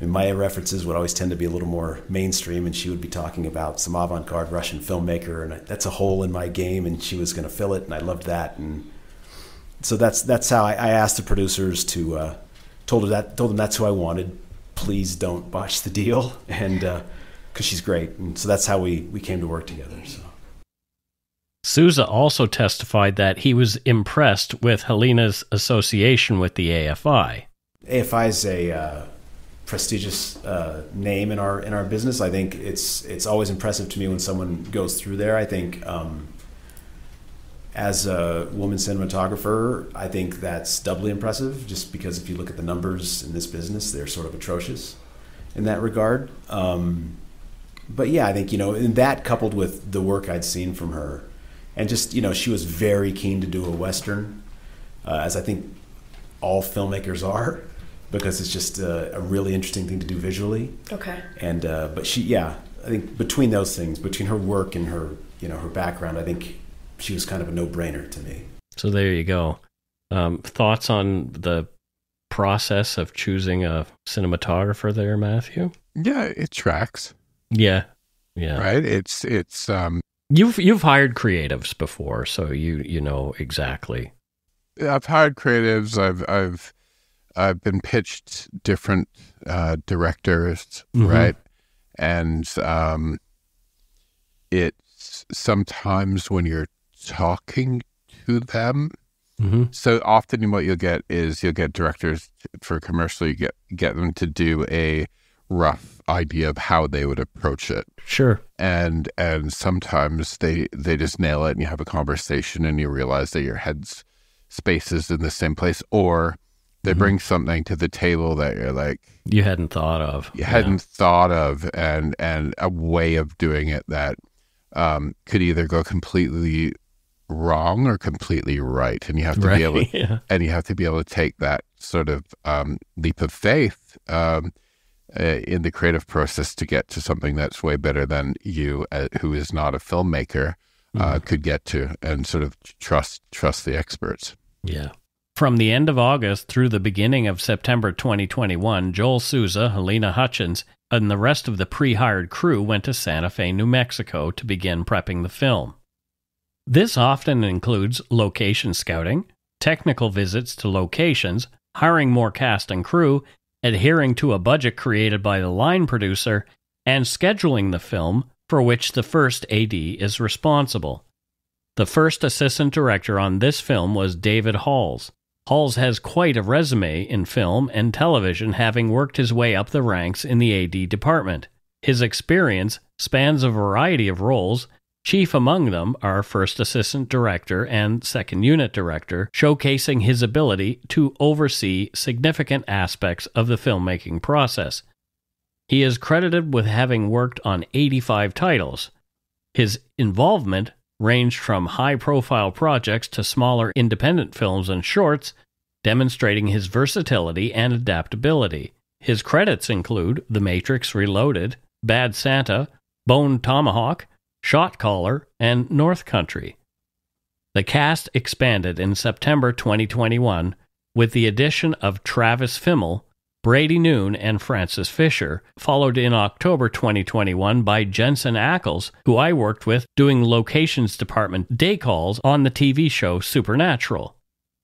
And my references would always tend to be a little more mainstream, and she would be talking about some avant-garde Russian filmmaker, and that's a hole in my game, and she was going to fill it, and I loved that. And so that's that's how I, I asked the producers to uh, told her that told them that's who I wanted. Please don't botch the deal, and because uh, she's great, and so that's how we we came to work together. So. Souza also testified that he was impressed with Halyna's association with the AFI. AFI is a uh, prestigious uh, name in our in our business. I think it's it's always impressive to me when someone goes through there. I think um, as a woman cinematographer, I think that's doubly impressive. Just because if you look at the numbers in this business, they're sort of atrocious in that regard. Um, but yeah, I think you know, and that coupled with the work I'd seen from her and just you know she was very keen to do a western, uh, as I think all filmmakers are, because it's just a, a, really interesting thing to do visually. Okay. And uh, but she, yeah, I think between those things, between her work and her you know her background, I think she was kind of a no brainer to me. So there you go. Um, thoughts on the process of choosing a cinematographer there, Matthew? Yeah, it tracks. Yeah. Yeah. Right. It's it's um You've you've hired creatives before, so you you know exactly. I've hired creatives. I've I've I've been pitched different uh, directors, mm-hmm. right? And um, it's sometimes when you're talking to them. Mm-hmm. So often, what you'll get is you'll get directors for commercial. You get get them to do a rough idea of how they would approach it. Sure. And and sometimes they they just nail it and you have a conversation and you realize that your head's space is in the same place or they mm-hmm. bring something to the table that you're like you hadn't thought of. You yeah. hadn't thought of and and a way of doing it that um, could either go completely wrong or completely right and you have to right, be able yeah. and you have to be able to take that sort of um, leap of faith um, uh, in the creative process to get to something that's way better than you, uh, who is not a filmmaker, uh, mm. could get to, and sort of trust trust the experts. Yeah. From the end of August through the beginning of September 2021, Joel Souza, Halyna Hutchins, and the rest of the pre hired crew went to Santa Fe, New Mexico to begin prepping the film. This often includes location scouting, technical visits to locations, hiring more cast and crew, adhering to a budget created by the line producer, and scheduling the film for which the first AD is responsible. The first assistant director on this film was David Halls. Halls has quite a resume in film and television, having worked his way up the ranks in the AD department. His experience spans a variety of roles, Chief among them are First Assistant Director and Second Unit Director, showcasing his ability to oversee significant aspects of the filmmaking process. He is credited with having worked on 85 titles. His involvement ranged from high profile projects to smaller independent films and shorts, demonstrating his versatility and adaptability. His credits include The Matrix Reloaded, Bad Santa, Bone Tomahawk, Shot Caller, and North Country. The cast expanded in September 2021 with the addition of Travis Fimmel, Brady Noon, and Frances Fisher, followed in October 2021 by Jensen Ackles, who I worked with doing locations department day calls on the TV show Supernatural.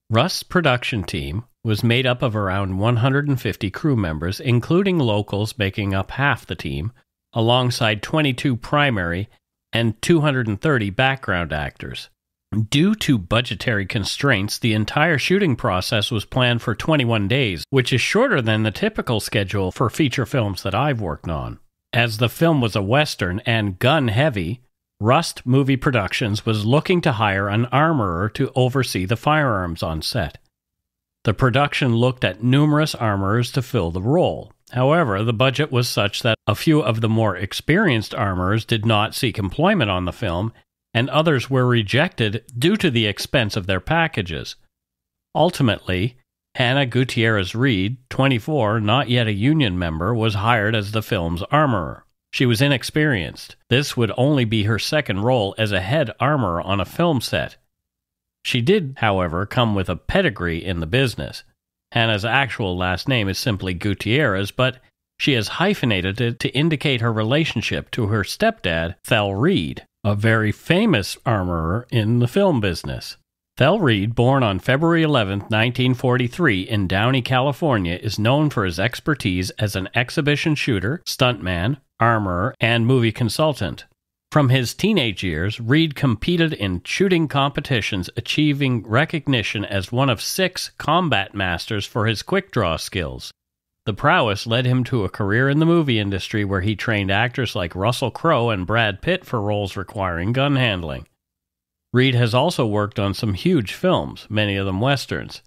Rust's production team was made up of around 150 crew members, including locals making up half the team, alongside 22 primary and 230 background actors. Due to budgetary constraints, the entire shooting process was planned for 21 days, which is shorter than the typical schedule for feature films that I've worked on. As the film was a Western and gun heavy, Rust Movie Productions was looking to hire an armorer to oversee the firearms on set. The production looked at numerous armorers to fill the role. However, the budget was such that a few of the more experienced armorers did not seek employment on the film, and others were rejected due to the expense of their packages. Ultimately, Hannah Gutierrez Reed, 24, not yet a union member, was hired as the film's armorer. She was inexperienced. This would only be her second role as a head armorer on a film set. She did, however, come with a pedigree in the business. Hannah's actual last name is simply Gutierrez, but she has hyphenated it to indicate her relationship to her stepdad, Thel Reed, a very famous armorer in the film business. Thel Reed, born on February 11, 1943, in Downey, California, is known for his expertise as an exhibition shooter, stuntman, armorer, and movie consultant. From his teenage years, Reed competed in shooting competitions, achieving recognition as one of six combat masters for his quick draw skills. The prowess led him to a career in the movie industry where he trained actors like Russell Crowe and Brad Pitt for roles requiring gun handling. Reed has also worked on some huge films, many of them westerns,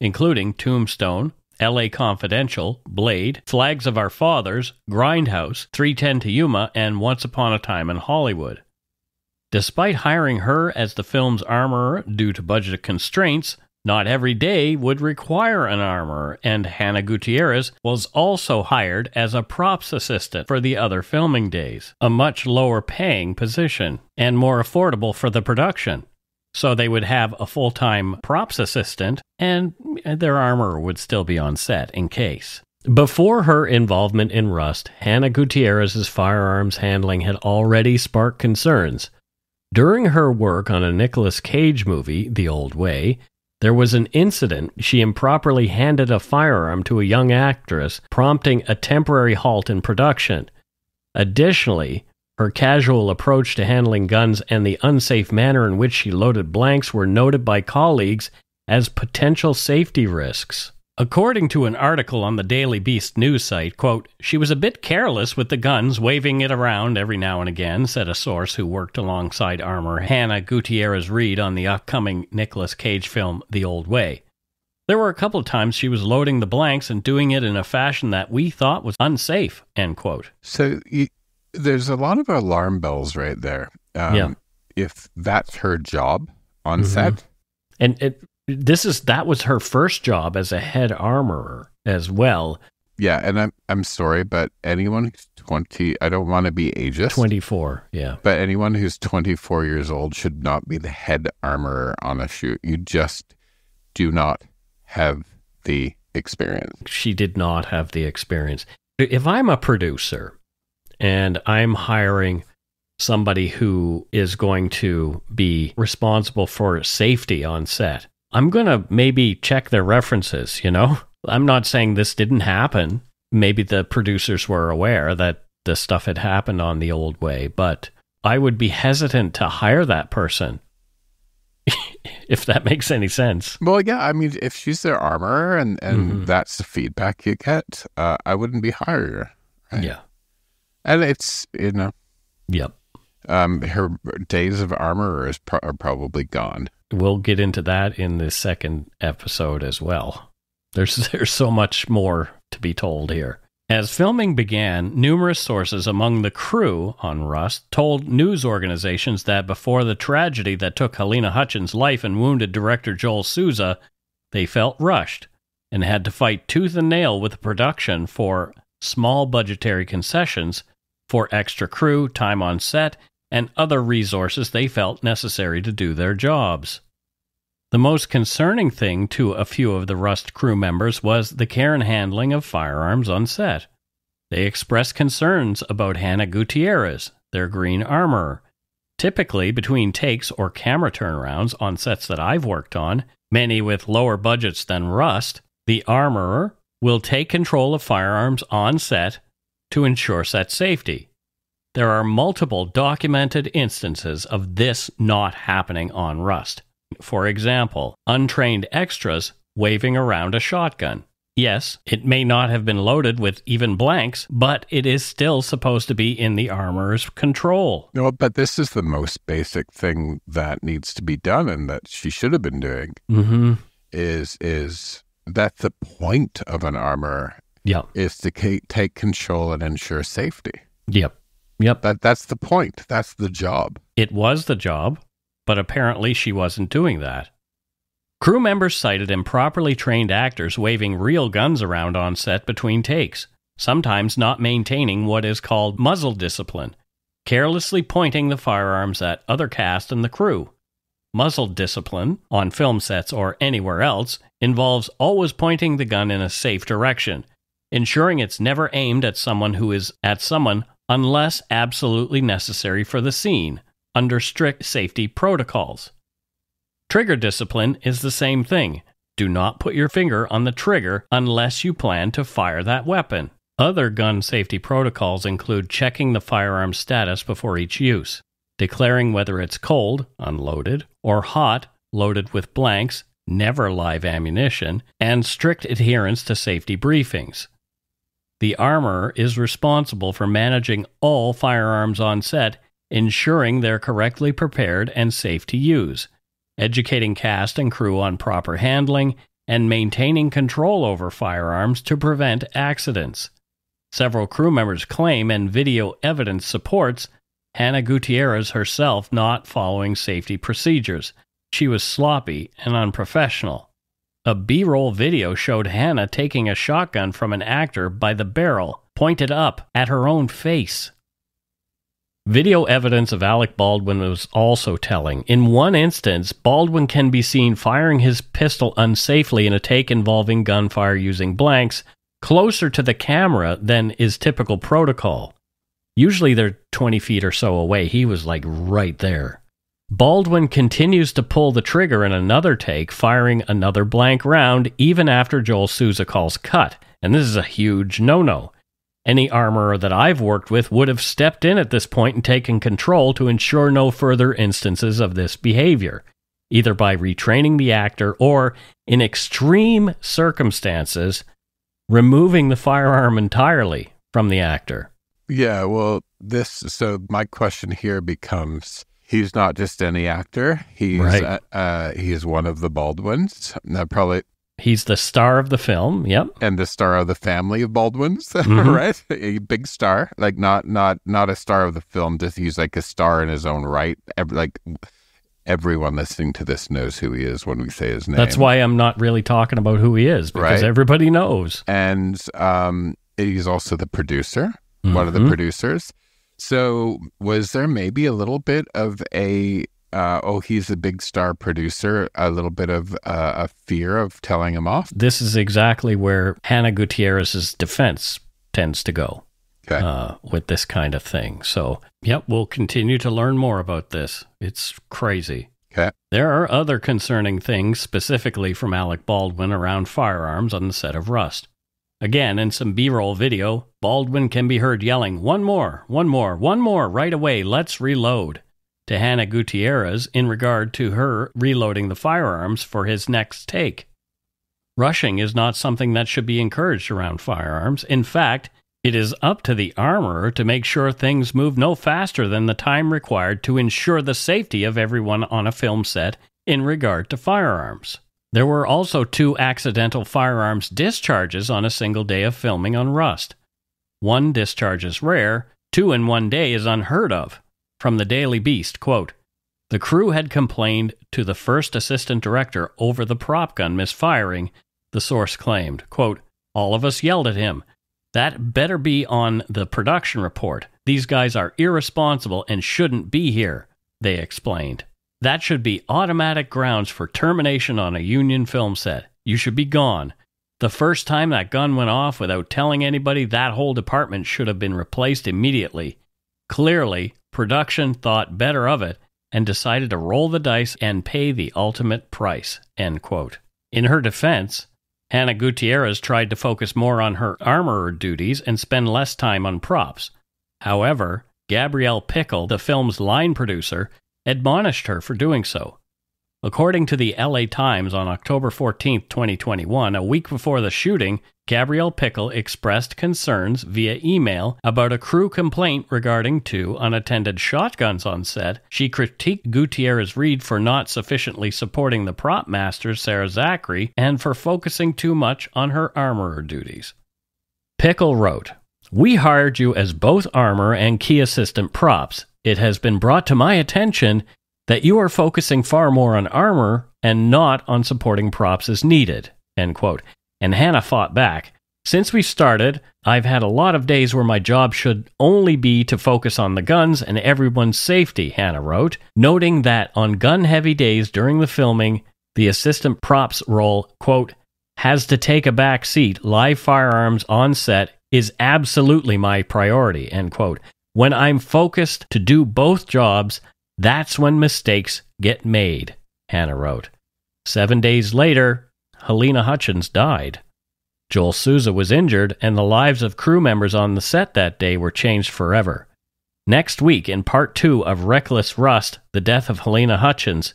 including Tombstone, LA Confidential, Blade, Flags of Our Fathers, Grindhouse, 310 to Yuma, and Once Upon a Time in Hollywood. Despite hiring her as the film's armorer due to budget constraints, not every day would require an armor, and Hannah Gutierrez was also hired as a props assistant for the other filming days, a much lower paying position and more affordable for the production. So they would have a full time props assistant, and eh, their armor would still be on set in case. Before her involvement in Rust, Hannah Gutierrez's firearms handling had already sparked concerns. During her work on a Nicolas Cage movie, The Old Way, there was an incident. She improperly handed a firearm to a young actress, prompting a temporary halt in production. Additionally, her casual approach to handling guns and the unsafe manner in which she loaded blanks were noted by colleagues as potential safety risks. According to an article on the Daily Beast news site, quote, she was a bit careless with the guns, waving it around every now and again, said a source who worked alongside armor Hannah Gutierrez Reed on the upcoming Nicolas Cage film The Old Way. There were a couple of times she was loading the blanks and doing it in a fashion that we thought was unsafe, end quote. So you, there's a lot of alarm bells right there. Um, Yeah. If that's her job on Mhm. set, And it, this is that was her first job as a head armorer as well. yeah. And I'm I'm sorry, but anyone who's 20, I don't want to be ageist, 24, yeah. but anyone who's 24 years old should not be the head armorer on a shoot. You just do not have the experience. she did not have the experience. If I'm a producer and I'm hiring somebody who is going to be responsible for safety on set, I'm going to maybe check their references, you know? I'm not saying this didn't happen. Maybe the producers were aware that the stuff had happened on the old way, but I would be hesitant to hire that person. if that makes any sense. Well, yeah. I mean, if she's their armor and and Mhm. that's the feedback you get, uh, I wouldn't be hiring her. Right. Yeah. And it's you know, Yep. Um, her days of armorer is pro- are probably gone. we'll get into that in the second episode as well. There's there's so much more to be told here. As filming began, numerous sources among the crew on Rust told news organizations that before the tragedy that took Halyna Hutchins' life and wounded director Joel Souza, they felt rushed and had to fight tooth and nail with the production for small budgetary concessions for extra crew, time on set, and other resources they felt necessary to do their jobs. The most concerning thing to a few of the Rust crew members was the care and handling of firearms on set. They expressed concerns about Hannah Gutierrez, their green armorer. Typically, between takes or camera turnarounds on sets that I've worked on, many with lower budgets than Rust, the armorer will take control of firearms on set to ensure set safety. There are multiple documented instances of this not happening on Rust. For example, untrained extras waving around a shotgun. Yes, it may not have been loaded with even blanks, but it is still supposed to be in the armorer's control. No, but this is the most basic thing that needs to be done and that she should have been doing Mm-hmm. is is that's the point of an armor Yep. is to take control and ensure safety. Yep. Yep. That that's the point. That's the job. It was the job, but apparently she wasn't doing that. Crew members cited improperly trained actors waving real guns around on set between takes, sometimes not maintaining what is called muzzle discipline, carelessly pointing the firearms at other cast and the crew. Muzzle discipline, on film sets or anywhere else, involves always pointing the gun in a safe direction, ensuring it's never aimed at someone who is at someone unless absolutely necessary for the scene, under strict safety protocols. Trigger discipline is the same thing. Do not put your finger on the trigger unless you plan to fire that weapon. Other gun safety protocols include checking the firearm status before each use, declaring whether it's cold, unloaded, or hot, loaded with blanks, never live ammunition, and strict adherence to safety briefings. The armorer is responsible for managing all firearms on set, ensuring they're correctly prepared and safe to use, educating cast and crew on proper handling, and maintaining control over firearms to prevent accidents. Several crew members claim, and video evidence supports, Hannah Gutierrez herself not following safety procedures. She was sloppy and unprofessional. A B roll video showed Hannah taking a shotgun from an actor by the barrel, pointed up at her own face. Video evidence of Alec Baldwin was also telling. In one instance, Baldwin can be seen firing his pistol unsafely in a take involving gunfire using blanks closer to the camera than is typical protocol. Usually they're 20 feet or so away. He was like right there. Baldwin continues to pull the trigger in another take, firing another blank round even after Joel Souza calls cut. And this is a huge no no. Any armorer that I've worked with would have stepped in at this point and taken control to ensure no further instances of this behavior, either by retraining the actor or, in extreme circumstances, removing the firearm entirely from the actor. Yeah, well, this so my question here becomes he's not just any actor. He's Right. uh, uh he is one of the Baldwins. Uh, probably He's the star of the film. Yep. and the star of the family of Baldwins, Mhm. right? A big star, like not not not a star of the film. Just he's like a star in his own right. Ev- like everyone listening to this knows who he is when we say his name. That's why I'm not really talking about who he is because Right. everybody knows. and um, he's also the producer, one of the Mhm. producers. So, was there maybe a little bit of a uh, oh, he's a big star producer, a little bit of uh, a fear of telling him off? This is exactly where Hannah Gutierrez's defense tends to go. Okay, uh, with this kind of thing. So, yep, we'll continue to learn more about this. It's crazy. okay, There are other concerning things, specifically from Alec Baldwin, around firearms on the set of Rust. Again, in some B roll video, Baldwin can be heard yelling, One more, one more, one more, right away, let's reload, to Hannah Gutierrez in regard to her reloading the firearms for his next take. Rushing is not something that should be encouraged around firearms. In fact, it is up to the armorer to make sure things move no faster than the time required to ensure the safety of everyone on a film set in regard to firearms. There were also two accidental firearms discharges on a single day of filming on Rust. One discharge is rare, two in one day is unheard of. From the Daily Beast, quote, the crew had complained to the first assistant director over the prop gun misfiring, the source claimed. Quote, All of us yelled at him. That better be on the production report. These guys are irresponsible and shouldn't be here, they explained. That should be automatic grounds for termination on a union film set. You should be gone. The first time that gun went off without telling anybody, that whole department should have been replaced immediately. Clearly, production thought better of it and decided to roll the dice and pay the ultimate price. In her defense, Hannah Gutierrez tried to focus more on her armorer duties and spend less time on props. However, Gabrielle Pickle, the film's line producer, admonished her for doing so. According to the LA Times on October 14, 2021, a week before the shooting, Gabrielle Pickle expressed concerns via email about a crew complaint regarding two unattended shotguns on set. She critiqued Gutierrez Reed for not sufficiently supporting the prop master, Sarah Zachary, and for focusing too much on her armorer duties. Pickle wrote, We hired you as both armor and key assistant props. It has been brought to my attention that you are focusing far more on armor and not on supporting props as needed. End quote. And Hannah fought back. Since we started, I've had a lot of days where my job should only be to focus on the guns and everyone's safety, Hannah wrote, noting that on gun heavy days during the filming, the assistant props role, quote, has to take a back seat. Live firearms on set is absolutely my priority, end quote. When I'm focused to do both jobs, that's when mistakes get made, Hannah wrote. Seven days later, Halyna Hutchins died. Joel Souza was injured, and the lives of crew members on the set that day were changed forever. Next week, in part two of Reckless Rust The Death of Halyna Hutchins,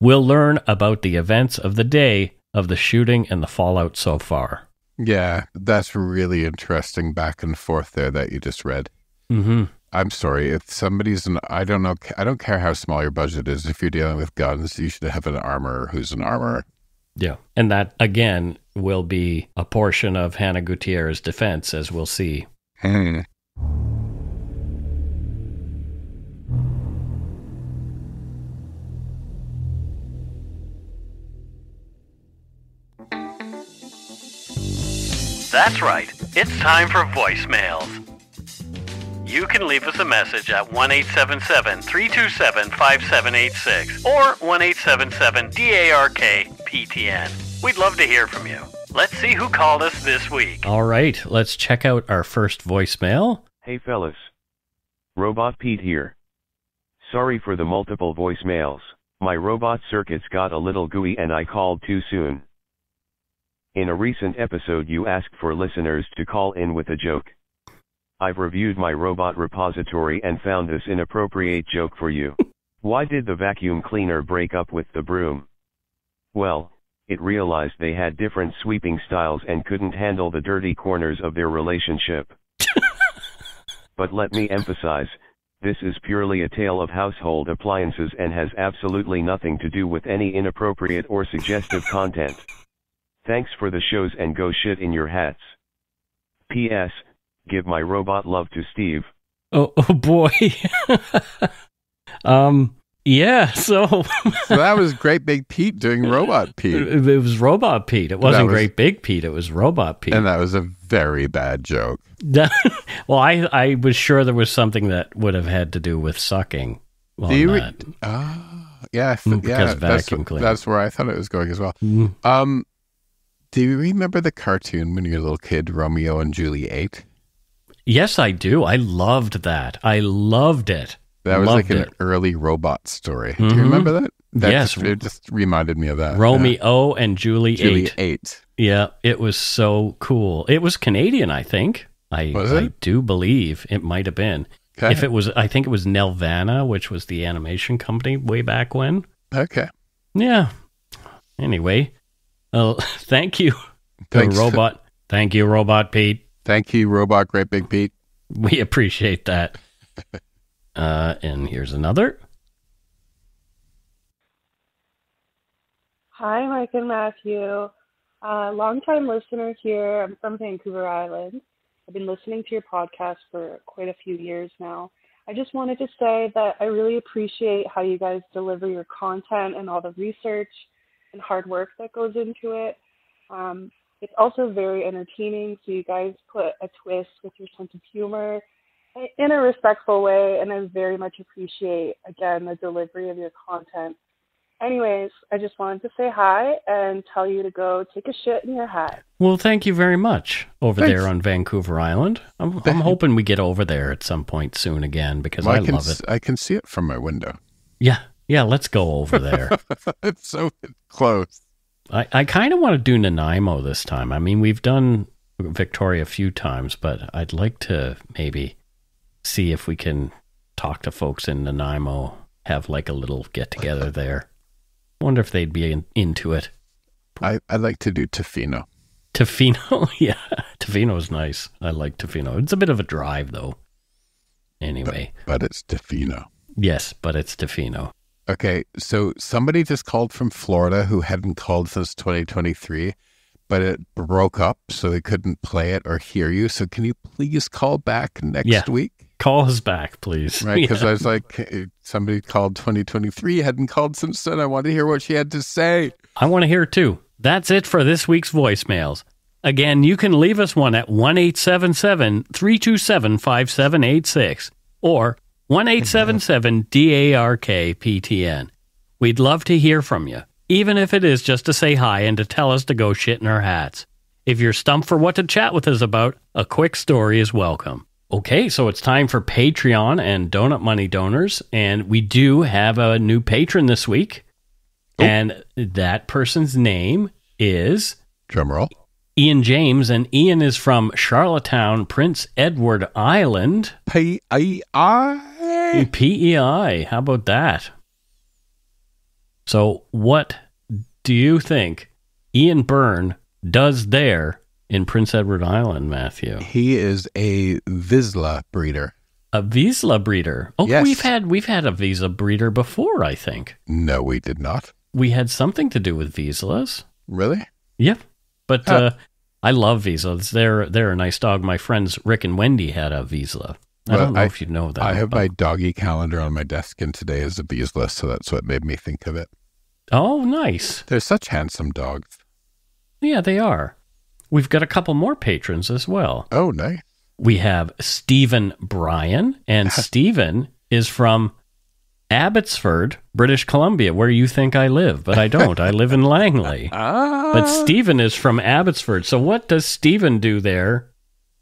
we'll learn about the events of the day of the shooting and the fallout so far. Yeah, that's really interesting back and forth there that you just read. Mm-hmm. I'm sorry. If somebody's an, I don't know, I don't care how small your budget is. If you're dealing with guns, you should have an armorer who's an armorer. Yeah. And that, again, will be a portion of Hannah Gutierrez's defense, as we'll see. Hmm. That's right. It's time for voicemails. You can leave us a message at 1 877 327 5786 or 1 877 DARK PTN. We'd love to hear from you. Let's see who called us this week. All right. Let's check out our first voicemail. Hey fellas. Robot Pete here. Sorry for the multiple voicemails. My robot circuits got a little gooey and I called too soon. In a recent episode you asked for listeners to call in with a joke. I've reviewed my robot repository and found this inappropriate joke for you. Why did the vacuum cleaner break up with the broom? Well, it realized they had different sweeping styles and couldn't handle the dirty corners of their relationship. but let me emphasize, this is purely a tale of household appliances and has absolutely nothing to do with any inappropriate or suggestive content. Thanks for the shows and go shit in your hats. P.S. Give my robot love to Steve. Oh, oh boy. um, yeah, so. so that was Great Big Pete doing Robot Pete. It, it was Robot Pete. It wasn't was, Great Big Pete. It was Robot Pete. And that was a very bad joke. well, I I was sure there was something that would have had to do with sucking. Do you re- uh, yeah, th- yeah, that's, that's, where I thought it was going as well. Mm. Um, do you remember the cartoon when you were a little kid, Romeo and Juliet? Yes, I do. I loved that. I loved it. That was loved like an it. early robot story. Mm-hmm. Do you remember that? that yes. Just, it just reminded me of that. Romeo yeah. and Juliet. Juliet. Yeah, it was so cool. It was Canadian, I think. I, I do believe it might have been. Okay. If it was, I think it was Nelvana, which was the animation company way back when. Okay. Yeah. Anyway, uh, thank you, Thanks. robot. Thank you, Robot Pete. Thank you, Robot Great Big Pete. We appreciate that. uh, and here's another. Hi, Mike and Matthew. Uh, longtime listener here. I'm from Vancouver Island. I've been listening to your podcast for quite a few years now. I just wanted to say that I really appreciate how you guys deliver your content and all the research and hard work that goes into it. Um, it's also very entertaining, so you guys put a twist with your sense of humor in a respectful way, and I very much appreciate again the delivery of your content. Anyways, I just wanted to say hi and tell you to go take a shit in your hat. Well, thank you very much over Thanks. there on Vancouver Island. I'm, I'm hoping we get over there at some point soon again because Well, I, I can love it. I can see it from my window. Yeah, yeah, let's go over there. it's so close. I, I kind of want to do Nanaimo this time. I mean, we've done Victoria a few times, but I'd like to maybe see if we can talk to folks in Nanaimo, have like a little get together there. Wonder if they'd be in, into it. I I like to do Tofino. Tofino, yeah, Tofino's nice. I like Tofino. It's a bit of a drive though. Anyway, but it's Tofino. yes, but it's Tofino. Okay, so somebody just called from Florida who hadn't called since 2023, but it broke up, so they couldn't play it or hear you. So can you please call back next Yeah. week? Call us back, please. Right? Because Yeah. I was like, somebody called 2023, hadn't called since then. I want to hear what she had to say. I want to hear it too. That's it for this week's voicemails. Again, you can leave us one at 1 877 327 5786 or 1 877 DARK PTN. We'd love to hear from you, even if it is just to say hi and to tell us to go shit in our hats. If you're stumped for what to chat with us about, a quick story is welcome. Okay, so it's time for Patreon and Donut Money donors, and we do have a new patron this week. And that person's name is Drum roll. Ian James, and Ian is from Charlottetown, Prince Edward Island. P I I. PEI. How about that? So, what do you think Ian Byrne does there in Prince Edward Island, Matthew? He is a Vizsla breeder. A Vizsla breeder. Oh, Yes. we've had we've had a Vizsla breeder before. I think No, we did not. we had something to do with Vizslas. Really? Yep. But Huh. uh, I love Vizslas. They're they're a nice dog. My friends Rick and Wendy had a Vizsla. I don't know I- if you know that. I have my doggy calendar on my desk, and today is a Vizsla, so that's what made me think of it. Oh, nice. They're such handsome dogs. Yeah, they are. We've got a couple more patrons as well. Oh, nice. We have Stephen Bryan, and Stephen is from Abbotsford, British Columbia, where you think I live, but I don't. I live in Langley. Ah. But Stephen is from Abbotsford. So what does Stephen do there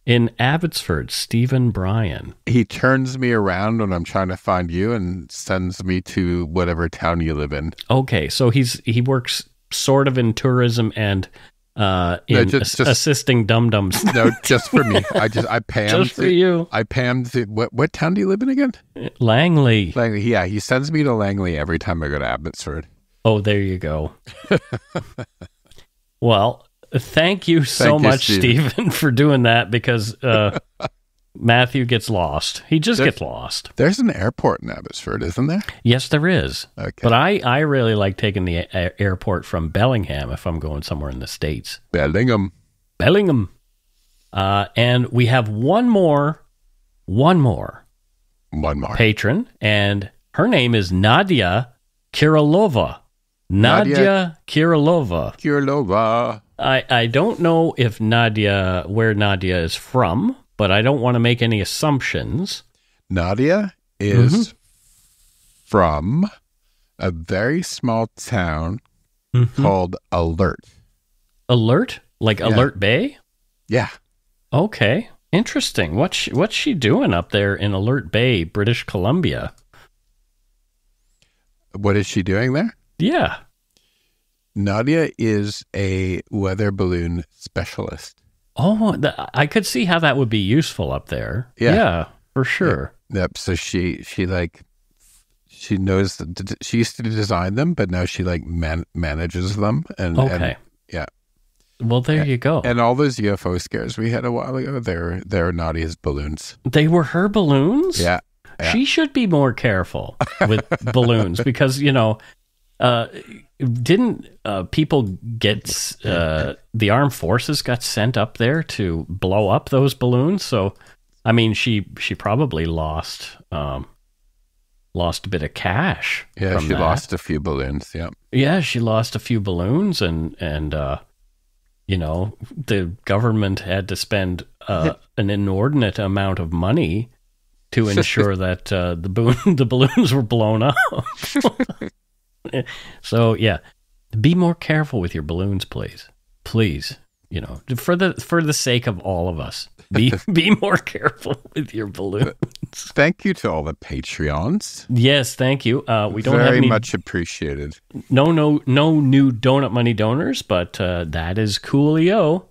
in Abbotsford? Stephen Bryan. he turns me around when I'm trying to find you and sends me to whatever town you live in. Okay, so he's he works sort of in tourism and uh, No, in ju- ass- just- assisting dum dums. No, just for me. I just I him. Just for you. I him what what town do you live in again? Langley. Langley. Yeah, he sends me to Langley every time I go to Abbotsford. Oh, there you go. well, thank you so Thank you, much, Stephen. Stephen, for doing that because uh, Matthew gets lost. He just There- gets lost. There's an airport in Abbotsford, isn't there? Yes, there is. Okay. But I, I really like taking the a- airport from Bellingham if I'm going somewhere in the States. Bellingham. Bellingham. Uh, and we have one more, one more One more. patron, and her name is Nadia Kirilova. Nadia, Nadia- Kirilova. Kirlova. I, I don't know if Nadia, where Nadia is from, but I don't want to make any assumptions. Nadia is Mm-hmm. from a very small town Mm-hmm. called Alert. Alert? Like Yeah. Alert Bay? Yeah. Okay. Interesting. What's she, what's she doing up there in Alert Bay, British Columbia? What is she doing there? Yeah. Nadia is a weather balloon specialist. Oh, th- I could see how that would be useful up there. Yeah. for sure. Yep. So she she like she knows that she used to design them, but now she like man, manages them and Okay. and, yeah. Well, there you go. And all those UFO scares we had a while ago, they're they're Nadia's balloons. they were her balloons? Yeah. yeah. She should be more careful with balloons because, you know, uh, didn't uh, people get uh, the armed forces got sent up there to blow up those balloons? So, I mean, she she probably lost um, lost a bit of cash. Yeah, she that. lost a few balloons. Yeah. Yeah, she lost a few balloons, and and uh, you know the government had to spend uh, an inordinate amount of money to ensure that uh, the boon- the balloons were blown up. so yeah, be more careful with your balloons, please. Please, you know, for the for the sake of all of us, be be more careful with your balloons. Thank you to all the Patreons. Yes, thank you. Uh, we don't have Very any, much appreciated. no no no new donut money donors, but uh, that is coolio.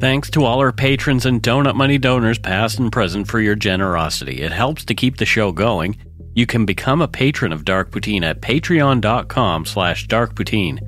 Thanks to all our patrons and donut money donors, past and present, for your generosity. It helps to keep the show going. You can become a patron of Dark Poutine at patreon.com slash darkpoutine.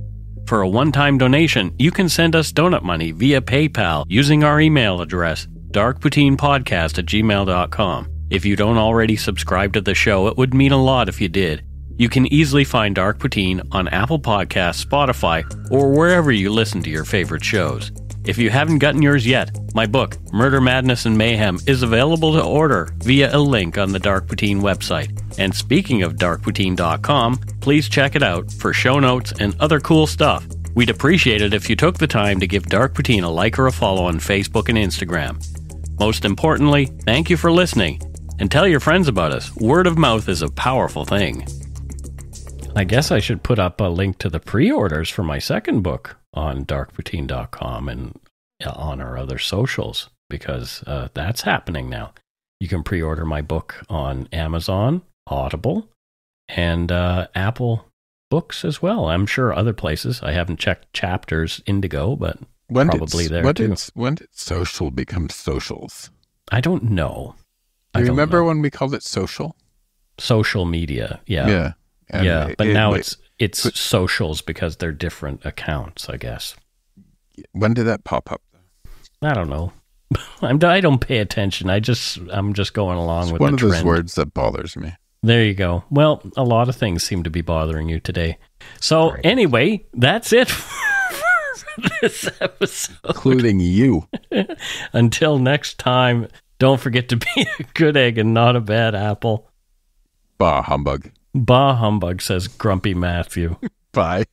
For a one-time donation, you can send us donut money via PayPal using our email address, darkpoutinepodcast at gmail.com. If you don't already subscribe to the show, it would mean a lot if you did. You can easily find Dark Poutine on Apple Podcasts, Spotify, or wherever you listen to your favorite shows. If you haven't gotten yours yet, my book, Murder, Madness, and Mayhem, is available to order via a link on the Dark Poutine website. And speaking of darkpoutine.com, please check it out for show notes and other cool stuff. We'd appreciate it if you took the time to give Dark Poutine a like or a follow on Facebook and Instagram. Most importantly, thank you for listening and tell your friends about us. Word of mouth is a powerful thing. I guess I should put up a link to the pre orders for my second book on darkpoutine.com and on our other socials because uh, that's happening now. You can pre order my book on Amazon, Audible, and uh, Apple Books as well. I'm sure other places. I haven't checked chapters Indigo, but When probably did, there when too. Did, when did social become socials? I don't know. Do I you remember know. when we called it social? social media? Yeah. Yeah. And yeah, but it- now it's it's but- socials because they're different accounts, I guess. When did that pop up? I don't know. I'm I don't pay attention. I just I'm just going along It's with one the of those words that bothers me. There you go. Well, a lot of things seem to be bothering you today. So anyway, that's it for this episode. Including you. Until next time, don't forget to be a good egg and not a bad apple. Bah humbug. Bah humbug, says Grumpy Matthew. Bye.